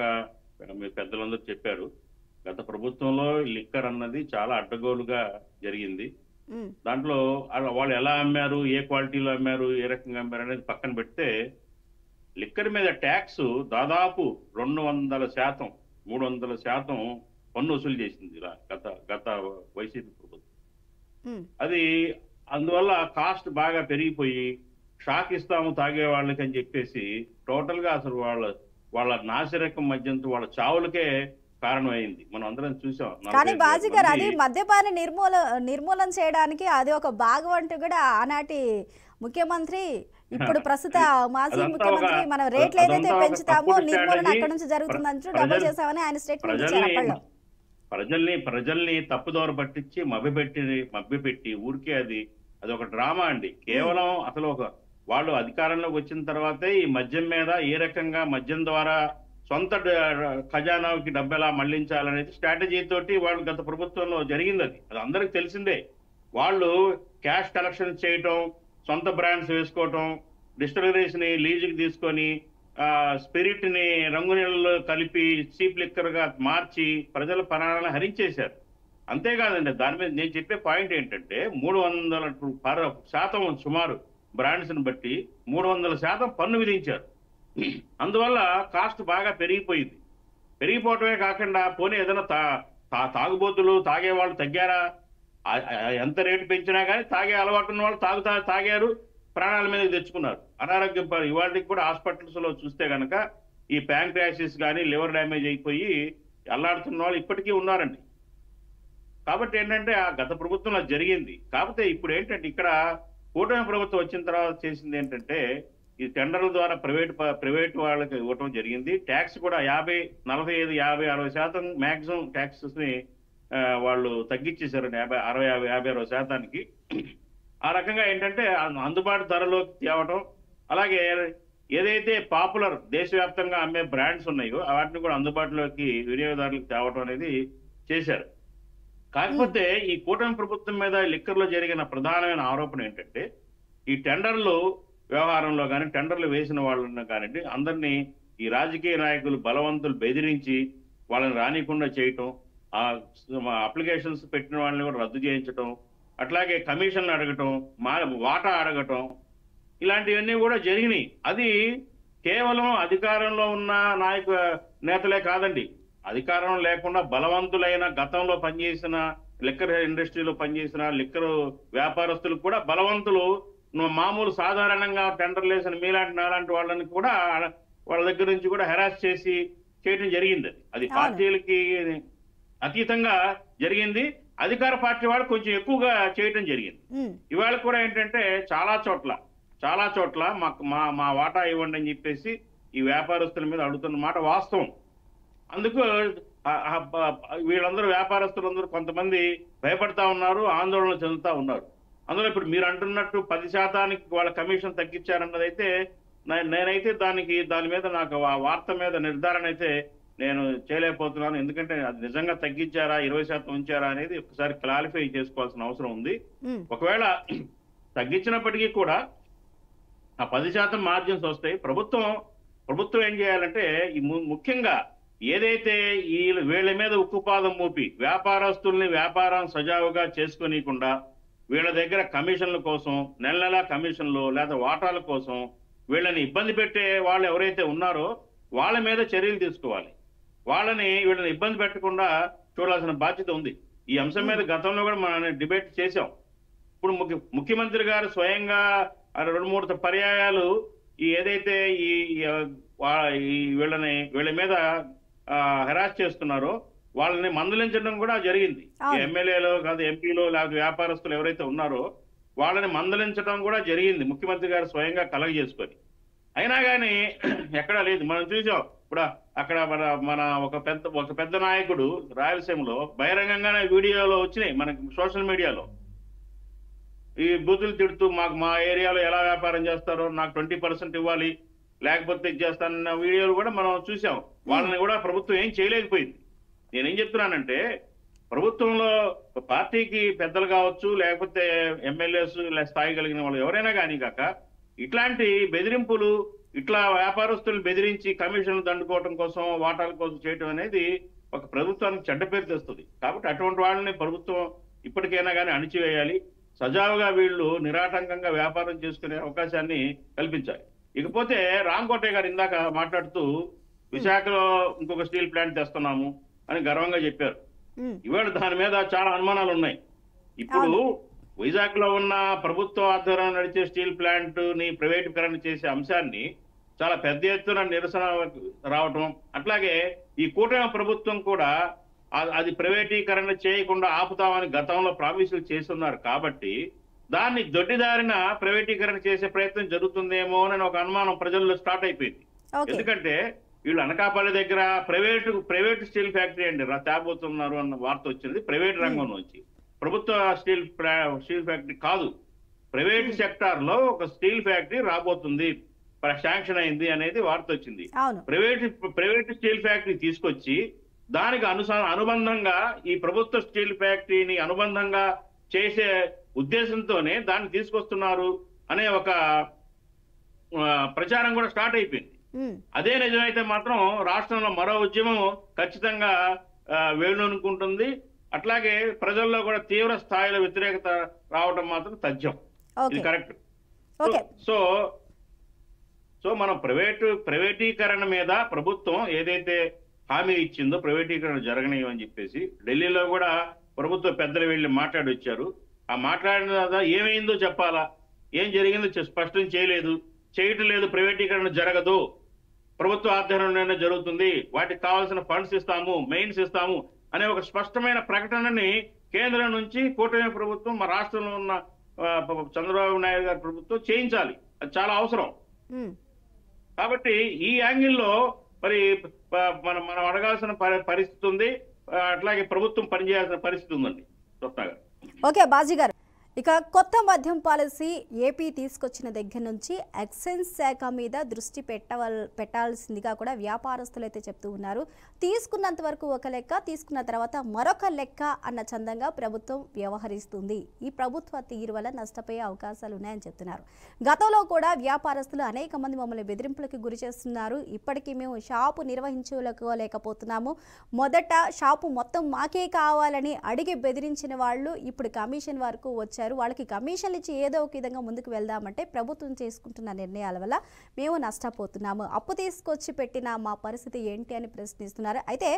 మీ పెద్దలందరూ చెప్పారు గత ప్రభుత్వంలో లిక్కర్ అన్నది చాలా అడ్డగోలుగా జరిగింది. దాంట్లో వాళ్ళు ఎలా అమ్మారు ఏ క్వాలిటీలో అమ్మారు ఏ రకంగా అమ్మారు అనేది పక్కన పెడితే లిక్కర్ మీద ట్యాక్స్ దాదాపు రెండు వందల శాతం మూడు వందల శాతం పన్ను వసూలు చేసింది ఇలా గత గత వైసీపీ ప్రభుత్వం. అది అందువల్ల కాస్ట్ బాగా పెరిగిపోయి షాక్ ఇస్తాము తాగే వాళ్ళకి అని చెప్పేసి టోటల్గా అసలు వాళ్ళ వాళ్ళ నాసిరకం మధ్యంతో వాళ్ళ చావులకే కారణమైంది. మనం అందరం చూసాం. కానీ బాజీ గారు అది మంది- మద్యపాన నిర్మూల నిర్మూలన చేయడానికి అది ఒక భాగం అంటూ కూడా ఆనాటి ముఖ్యమంత్రి ఇప్పుడు ప్రస్తుత (laughs) మాజీ ముఖ్యమంత్రి మనం రేట్లు ఏదైతే పెంచుతామో నిర్మూలన. అక్కడ నుంచి జరుగుతుందంటూ ప్రజలు- డబ్బులు చేసామని ఆయన స్టేట్మెంట్ ఇచ్చారు ప్రజల్ని అప్పట్లో. ప్రజల్ని ప్రజల్ని తప్పుదోవ పట్టించి మభ్యపెట్టి మభ్యపెట్టి ఊరికే అది అది ఒక డ్రామా అండి. కేవలం అసలు ఒక వాళ్ళు అధికారంలోకి వచ్చిన తర్వాతే ఈ మద్యం మీద ఏ రకంగా మద్యం ద్వారా సొంత ఖజానాకి డబ్బు ఎలా మళ్ళించాలనేది స్ట్రాటజీ తోటి వాళ్ళు గత ప్రభుత్వంలో జరిగింది అది. అది అందరికి తెలిసిందే. వాళ్ళు క్యాష్ కలెక్షన్ చేయటం సొంత బ్రాండ్స్ వేసుకోవటం డిస్టిలరీస్ని లీజుకి తీసుకొని స్పిరిట్ని రంగు నీళ్ళలో కలిపి చీప్ లిక్కర్గా మార్చి ప్రజల ప్రాణాలను హరించేశారు. అంతేకాదండి దాని మీద నేను చెప్పే పాయింట్ ఏంటంటే మూడు వందల పర శాతం సుమారు బ్రాండ్స్ని బట్టి మూడు వందల శాతం పన్ను విధించారు. అందువల్ల కాస్ట్ బాగా పెరిగిపోయింది. పెరిగిపోవటమే కాకుండా పోనీ ఏదైనా తా తా- తాగుబోతులు తాగే వాళ్ళు తగ్గారా? ఎంత రేటు పెంచినా కానీ తాగే అలవాటు ఉన్న వాళ్ళు తాగుతా తాగారు ప్రాణాల మీదకి తెచ్చుకున్నారు. అనారోగ్యం ప- ఇవాళకి కూడా హాస్పిటల్స్లో చూస్తే కనుక ఈ ప్యాంక్రాసిస్ కానీ లివర్ డ్యామేజ్ అయిపోయి అల్లాడుతున్న వాళ్ళు ఇప్పటికీ ఉన్నారండి. కాబట్టి ఏంటంటే ఆ గత ప్రభుత్వంలో జరిగింది. కాకపోతే ఇప్పుడు ఏంటంటే ఇక్కడ కూటమి ప్రభుత్వం వచ్చిన తర్వాత చేసింది ఏంటంటే ఈ టెండర్ల ద్వారా ప్రైవేట్ ప్రైవేట్ వాళ్ళకి ఇవ్వటం జరిగింది. ట్యాక్స్ కూడా యాభై నలభై ఐదు యాభై అరవై శాతం మ్యాక్సిమం ట్యాక్సెస్ని వాళ్ళు తగ్గించేశారు యాభై అరవై యాభై యాభై అరవై శాతానికి. ఆ రకంగా ఏంటంటే అందుబాటు ధరలోకి తేవటం అలాగే ఏదైతే పాపులర్ దేశవ్యాప్తంగా అమ్మే బ్రాండ్స్ ఉన్నాయో వాటిని కూడా అందుబాటులోకి వినియోగదారులకు తేవటం అనేది చేశారు. కాకపోతే ఈ కూటమి ప్రభుత్వం మీద లిక్కర్లో జరిగిన ప్రధానమైన ఆరోపణ ఏంటంటే ఈ టెండర్లు వ్యవహారంలో కానీ టెండర్లు వేసిన వాళ్ళని కానివ్వండి అందరినీ ఈ రాజకీయ నాయకులు బలవంతులు బెదిరించి వాళ్ళని రానికుండా చేయటం ఆ అప్లికేషన్స్ పెట్టిన వాళ్ళని కూడా రద్దు చేయించటం అట్లాగే కమిషన్లు అడగటం మా వాటా అడగటం ఇలాంటివన్నీ కూడా జరిగినాయి. అది కేవలం అధికారంలో ఉన్న నాయక నేతలే కాదండి. అధికారం లేకుండా బలవంతులైన గతంలో పనిచేసిన లిక్కర్ ఇండస్ట్రీలో పనిచేసిన లిక్కర్ వ్యాపారస్తులు కూడా బలవంతులు మామూలు సాధారణంగా టెండర్లు వేసిన మీలాంటి నాలాంటి వాళ్ళని కూడా వాళ్ళ దగ్గర నుంచి కూడా హెరాస్ చేసి చేయడం జరిగింది. అది. పార్టీలకి అతీతంగా జరిగింది. అధికార పార్టీ వాళ్ళు కొంచెం ఎక్కువగా చేయటం జరిగింది. ఇవాళ కూడా ఏంటంటే చాలా చోట్ల చాలా చోట్ల మాకు మా మా వాటా ఇవ్వండి అని చెప్పేసి ఈ వ్యాపారస్తుల మీద అడుగుతున్న మాట వాస్తవం. అందుకు వీళ్ళందరూ వ్యాపారస్తులందరూ కొంతమంది భయపడతా ఉన్నారు ఆందోళన చెందుతా ఉన్నారు. అందులో ఇప్పుడు మీరు అంటున్నట్టు పది శాతానికి వాళ్ళ కమిషన్ తగ్గించారన్నదైతే నేనైతే దానికి దాని మీద నాకు ఆ వార్త మీద నిర్ధారణ అయితే నేను చేయలేకపోతున్నాను. ఎందుకంటే అది నిజంగా తగ్గించారా ఇరవై శాతం ఉంచారా అనేది ఒకసారి క్లారిఫై చేసుకోవాల్సిన అవసరం ఉంది. ఒకవేళ తగ్గించినప్పటికీ కూడా ఆ పది శాతం మార్జిన్స్ వస్తాయి. ప్రభుత్వం ప్రభుత్వం ఏం చేయాలంటే ముఖ్యంగా ఏదైతే ఈ వీళ్ళ మీద ఉక్కుపాదం మోపి వ్యాపారస్తుల్ని వ్యాపారం సజావుగా చేసుకోనీయకుండా వీళ్ళ దగ్గర కమిషన్ల కోసం నెల నెలా కమిషన్లు లేదా వాటాల కోసం వీళ్ళని ఇబ్బంది పెట్టే వాళ్ళు ఎవరైతే ఉన్నారో వాళ్ళ మీద చర్యలు తీసుకోవాలి. వాళ్ళని వీళ్ళని ఇబ్బంది పెట్టకుండా చూడాల్సిన బాధ్యత ఉంది. ఈ అంశం మీద గతంలో కూడా మనం డిబేట్ చేశాం. ఇప్పుడు ముఖ్య ముఖ్యమంత్రి గారు స్వయంగా రెండు మూడు పర్యాయాలు ఈ ఏదైతే ఈ వీళ్ళని వీళ్ళ మీద హెరాస్ చేస్తున్నారో వాళ్ళని మందలించడం కూడా జరిగింది. ఎమ్మెల్యేలు కాదు ఎంపీలు లేకపోతే వ్యాపారస్తులు ఎవరైతే ఉన్నారో వాళ్ళని మందలించడం కూడా జరిగింది ముఖ్యమంత్రి గారు స్వయంగా కలగ చేసుకొని. అయినా కానీ (clears throat) ఎక్కడా లేదు. మనం చూసాం ఇప్పుడు అక్కడ మన మన ఒక పెద్ద ఒక పెద్ద నాయకుడు రాయలసీమలో బహిరంగంగానే వీడియోలో వచ్చినాయి మనకి సోషల్ మీడియాలో. ఈ బూతులు తిడుతూ మాకు మా ఏరియాలో ఎలా వ్యాపారం చేస్తారో నాకు ట్వంటీ పర్సెంట్ ఇవ్వాలి లేకపోతే ఇది చేస్తానన్న వీడియోలు కూడా మనం చూసాం. వాళ్ళని కూడా ప్రభుత్వం ఏం చేయలేకపోయింది. నేనేం చెప్తున్నానంటే ప్రభుత్వంలో పార్టీకి పెద్దలు కావచ్చు లేకపోతే ఎమ్మెల్యేస్ స్థాయి కలిగిన వాళ్ళు ఎవరైనా కానీ కాక ఇట్లాంటి బెదిరింపులు ఇట్లా వ్యాపారస్తులు బెదిరించి కమిషన్లు దండుకోవడం కోసం వాటాల కోసం చేయటం అనేది ఒక ప్రభుత్వానికి చెడ్డ పేరు తెస్తుంది. కాబట్టి అటువంటి వాళ్ళని ప్రభుత్వం ఇప్పటికైనా కానీ అణిచివేయాలి. సజావుగా వీళ్ళు నిరాటంకంగా వ్యాపారం చేసుకునే అవకాశాన్ని కల్పించాలి. ఇకపోతే రాంకోటే గారు ఇందాక మాట్లాడుతూ విశాఖలో ఇంకొక స్టీల్ ప్లాంట్ తెస్తున్నాము. అని గర్వంగా చెప్పారు. ఇవాళ దాని మీద చాలా అనుమానాలు ఉన్నాయి. ఇప్పుడు వైజాగ్లో ఉన్న ప్రభుత్వ ఆధ్వర్యంలో నడిచే స్టీల్ ప్లాంట్ని ప్రైవేటీకరణ చేసే అంశాన్ని చాలా పెద్ద ఎత్తున నిరసన రావటం అట్లాగే ఈ కూటమి ప్రభుత్వం కూడా అది ప్రైవేటీకరణ చేయకుండా ఆపుతామని గతంలో ప్రామిసులు చేస్తున్నారు కాబట్టి దాన్ని దొడ్డిదారిన ప్రైవేటీకరణ చేసే ప్రయత్నం జరుగుతుందేమో అని ఒక అనుమానం ప్రజల్లో స్టార్ట్ అయిపోయింది. ఎందుకంటే వీళ్ళు అనకాపల్లి దగ్గర ప్రైవేట్ ప్రైవేట్ స్టీల్ ఫ్యాక్టరీ అండి. రా- తేబోతున్నారు అన్న వార్త వచ్చింది. ప్రైవేట్ రంగం నుంచి. ప్రభుత్వ స్టీల్ స్టీల్ ఫ్యాక్టరీ కాదు. ప్రైవేట్ సెక్టార్లో ఒక స్టీల్ ఫ్యాక్టరీ రాబోతుంది. శాంక్షన్ అయింది అనేది వార్త వచ్చింది. ప్రైవేట్ ప్రైవేట్ స్టీల్ ఫ్యాక్టరీ తీసుకొచ్చి దానికి అనుస అనుబంధంగా ఈ ప్రభుత్వ స్టీల్ ఫ్యాక్టరీని అనుబంధంగా చేసే ఉద్దేశంతోనే దాన్ని తీసుకొస్తున్నారు అనే ఒక ప్రచారం కూడా స్టార్ట్ అయిపోయింది. అదే నిజమైతే మాత్రం రాష్ట్రంలో మరో ఉద్యమం ఖచ్చితంగా వేణునుకుంటుంది. అట్లాగే ప్రజల్లో కూడా తీవ్ర స్థాయిలో వ్యతిరేకత రావడం మాత్రం తథ్యం. ఇది కరెక్ట్. సో సో మనం ప్రైవేటు ప్రైవేటీకరణ మీద ప్రభుత్వం ఏదైతే హామీ ఇచ్చిందో ప్రైవేటీకరణ జరగనీయమని చెప్పేసి ఢిల్లీలో కూడా ప్రభుత్వ పెద్దలు వెళ్ళి మాట్లాడి వచ్చారు ఆ మాట్లాడిన తర్వాత ఏమైందో చెప్పాలా? ఏం జరిగిందో స్పష్టం చేయలేదు. చేయటం లేదు ప్రైవేటీకరణ జరగదు. ప్రభుత్వ ఆధ్వర్యంలోనే జరుగుతుంది. వాటికి కావాల్సిన ఫండ్స్ ఇస్తాము మెయిన్స్ ఇస్తాము అనే ఒక స్పష్టమైన ప్రకటనని కేంద్రం నుంచి కూటమి ప్రభుత్వం మా రాష్ట్రంలో ఉన్న చంద్రబాబు నాయుడు గారి ప్రభుత్వం చేయించాలి. అది చాలా అవసరం. కాబట్టి ఈ యాంగిల్లో మరి మనం మనం అడగాల్సిన పరి- పరిస్థితి ఉంది. అట్లాగే ప్రభుత్వం పనిచేయాల్సిన పరిస్థితి ఉందండి. స్వప్న గారు. ఓకే బాజీ గారు. ఇక కొత్త మద్యం పాలసీ ఏపీ తీసుకొచ్చిన దగ్గర నుంచి ఎక్సైజ్ శాఖ మీద దృష్టి పెట్టవల్ పెట్టాల్సిందిగా కూడా వ్యాపారస్తులు అయితే చెప్తూ ఉన్నారు. తీసుకున్నంత వరకు ఒక లెక్క తీసుకున్న తర్వాత మరొక లెక్క అన్న చందంగా ప్రభుత్వం వ్యవహరిస్తుంది. ఈ ప్రభుత్వ తీరు వల్ల నష్టపోయే అవకాశాలు ఉన్నాయని చెప్తున్నారు. గతంలో కూడా వ్యాపారస్తులు అనేక మంది మమ్మల్ని బెదిరింపులకు గురి చేస్తున్నారు. ఇప్పటికీ మేము షాపు నిర్వహించుకోలేకపోతున్నాము. మొదట షాపు మొత్తం మాకే కావాలని అడిగి బెదిరించిన వాళ్ళు ఇప్పుడు కమిషన్ వరకు వచ్చి వచ్చారు వాళ్ళకి కమిషన్లు ఇచ్చి ఏదో ఒక విధంగా ముందుకు వెళ్దామంటే ప్రభుత్వం చేసుకుంటున్న నిర్ణయాల వల్ల మేము నష్టపోతున్నాము. అప్పు తీసుకొచ్చి పెట్టిన మా పరిస్థితి ఏంటి అని ప్రశ్నిస్తున్నారు. అయితే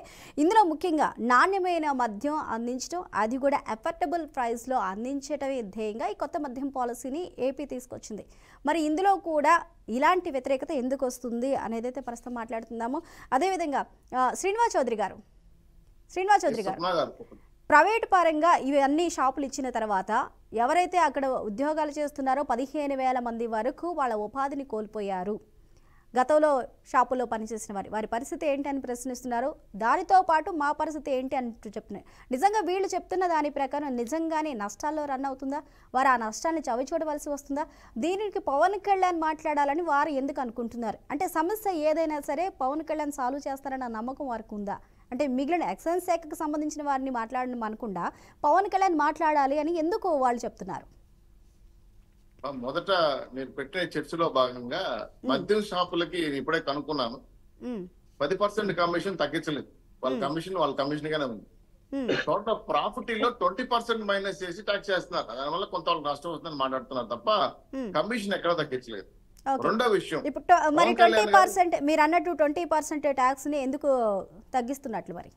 ఇందులో ముఖ్యంగా నాణ్యమైన మద్యం అందించడం అది కూడా ఎఫర్టబుల్ ప్రైస్లో అందించడమే ధ్యేయంగా ఈ కొత్త మద్యం పాలసీని ఏపీ తీసుకొచ్చింది. మరి ఇందులో కూడా ఇలాంటి వ్యతిరేకత ఎందుకు వస్తుంది అనేది అయితే ప్రస్తుతం మాట్లాడుతున్నాము. అదేవిధంగా శ్రీనివాస్ చౌదరి గారు. శ్రీనివాస్ చౌదరి గారు. ప్రైవేట్ పరంగా ఇవన్నీ షాపులు ఇచ్చిన తర్వాత ఎవరైతే అక్కడ ఉద్యోగాలు చేస్తున్నారో పదిహేను వేల మంది వరకు వాళ్ళ ఉపాధిని కోల్పోయారు. గతంలో షాపుల్లో పనిచేసిన వారి వారి పరిస్థితి ఏంటి అని ప్రశ్నిస్తున్నారు. దానితో పాటు మా పరిస్థితి ఏంటి అంటూ చెప్తున్నారు నిజంగా వీళ్ళు చెప్తున్న దాని ప్రకారం నిజంగానే నష్టాల్లో రన్ అవుతుందా? వారు ఆ నష్టాన్ని చవి చూడవలసి వస్తుందా? దీనికి పవన్ కళ్యాణ్ మాట్లాడాలని వారు ఎందుకు అనుకుంటున్నారు? అంటే సమస్య ఏదైనా సరే పవన్ కళ్యాణ్ సాల్వ్ చేస్తారన్న నమ్మకం వారికి ఉందా? అంటే మిగిలిన ఎక్సైజ్ శాఖకు సంబంధించిన వారిని మాట్లాడడం అనకుండా పవన్ కళ్యాణ్ మాట్లాడాలి అని ఎందుకు వాళ్ళు చెప్తున్నారు? మొదట మీరు పెట్టిన చర్చలో భాగంగా మద్యం షాపులకి నేను ఇప్పుడే కనుక్కున్నాను. పది పర్సెంట్ కమిషన్ తగ్గించలేదు. వాళ్ళ. కమిషన్ వాళ్ళ కమిషన్ గానే ఉంది టోటల్ ప్రాఫిట్లో ట్వంటీ పర్సెంట్ మైనస్ చేసి ట్యాక్స్ చేస్తున్నారు. దానివల్ల కొంత నష్టం వస్తుందని మాట్లాడుతున్నారు తప్ప. కమిషన్ ఎక్కడ తగ్గించలేదు. రెండో విషయం. ఇప్పుడు మరి ట్వంటీ పర్సెంట్ మీరు అన్నట్టు ట్వంటీ పర్సెంట్ ట్యాక్స్ని ఎందుకు తగ్గిస్తున్నట్లు మరి?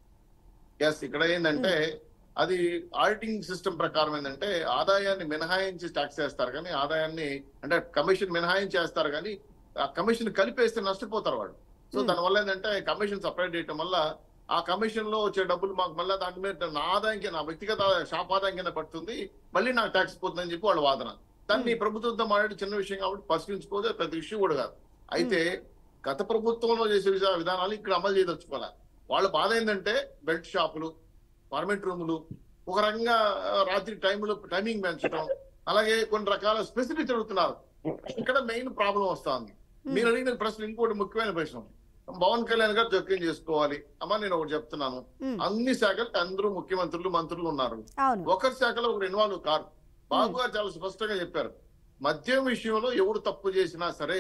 ఎస్ ఇక్కడ ఏంటంటే అది ఆడిటింగ్ సిస్టమ్ ప్రకారం ఏంటంటే ఆదాయాన్ని మినహాయించి ట్యాక్స్ చేస్తారు కానీ ఆదాయాన్ని అంటే కమిషన్ మినహాయించి చేస్తారు కానీ ఆ కమిషన్ కలిపేస్తే నష్టపోతారు వాడు సో Hmm. దానివల్ల ఏంటంటే కమిషన్ సపరేట్ చేయడం వల్ల ఆ కమిషన్లో వచ్చే డబ్బులు మాకు మళ్ళీ దాని మీద నా ఆదాయం కింద నా వ్యక్తిగత షాప్ ఆదాయం కింద పడుతుంది మళ్ళీ నాకు ట్యాక్స్ పోతుందని చెప్పి వాళ్ళ వాదన. దాన్ని ప్రభుత్వంతో మాట్లాడి చిన్న విషయం కాబట్టి పరిశీలించుకోదు పెద్ద ఇష్యూ కూడా కాదు. అయితే గత ప్రభుత్వంలో చేసే విధా- విధానాలు ఇక్కడ అమలు చేయదలుచుకోవాలి. వాళ్ళ బాధ ఏంటంటే బెల్ట్ షాపులు పర్మిట్ రూములు ఒక రకంగా రాత్రి టైంలో టైమింగ్ పెంచడం అలాగే కొన్ని రకాల స్పెసిఫిక్ జరుగుతున్నారు. ఇక్కడ మెయిన్ ప్రాబ్లం వస్తుంది. మీరు అడిగిన ప్రశ్న ఇంకోటి ముఖ్యమైన ప్రశ్న. పవన్ కళ్యాణ్ గారు జోక్యం చేసుకోవాలి. అమ్మా నేను ఒకటి చెప్తున్నాను. అన్ని శాఖలకు అందరూ ముఖ్యమంత్రులు మంత్రులు ఉన్నారు. ఒకరి శాఖలో ఒకరు ఇన్వాల్వ్ కారు. బాబు గారు చాలా స్పష్టంగా చెప్పారు. మద్యం విషయంలో ఎవడు తప్పు చేసినా సరే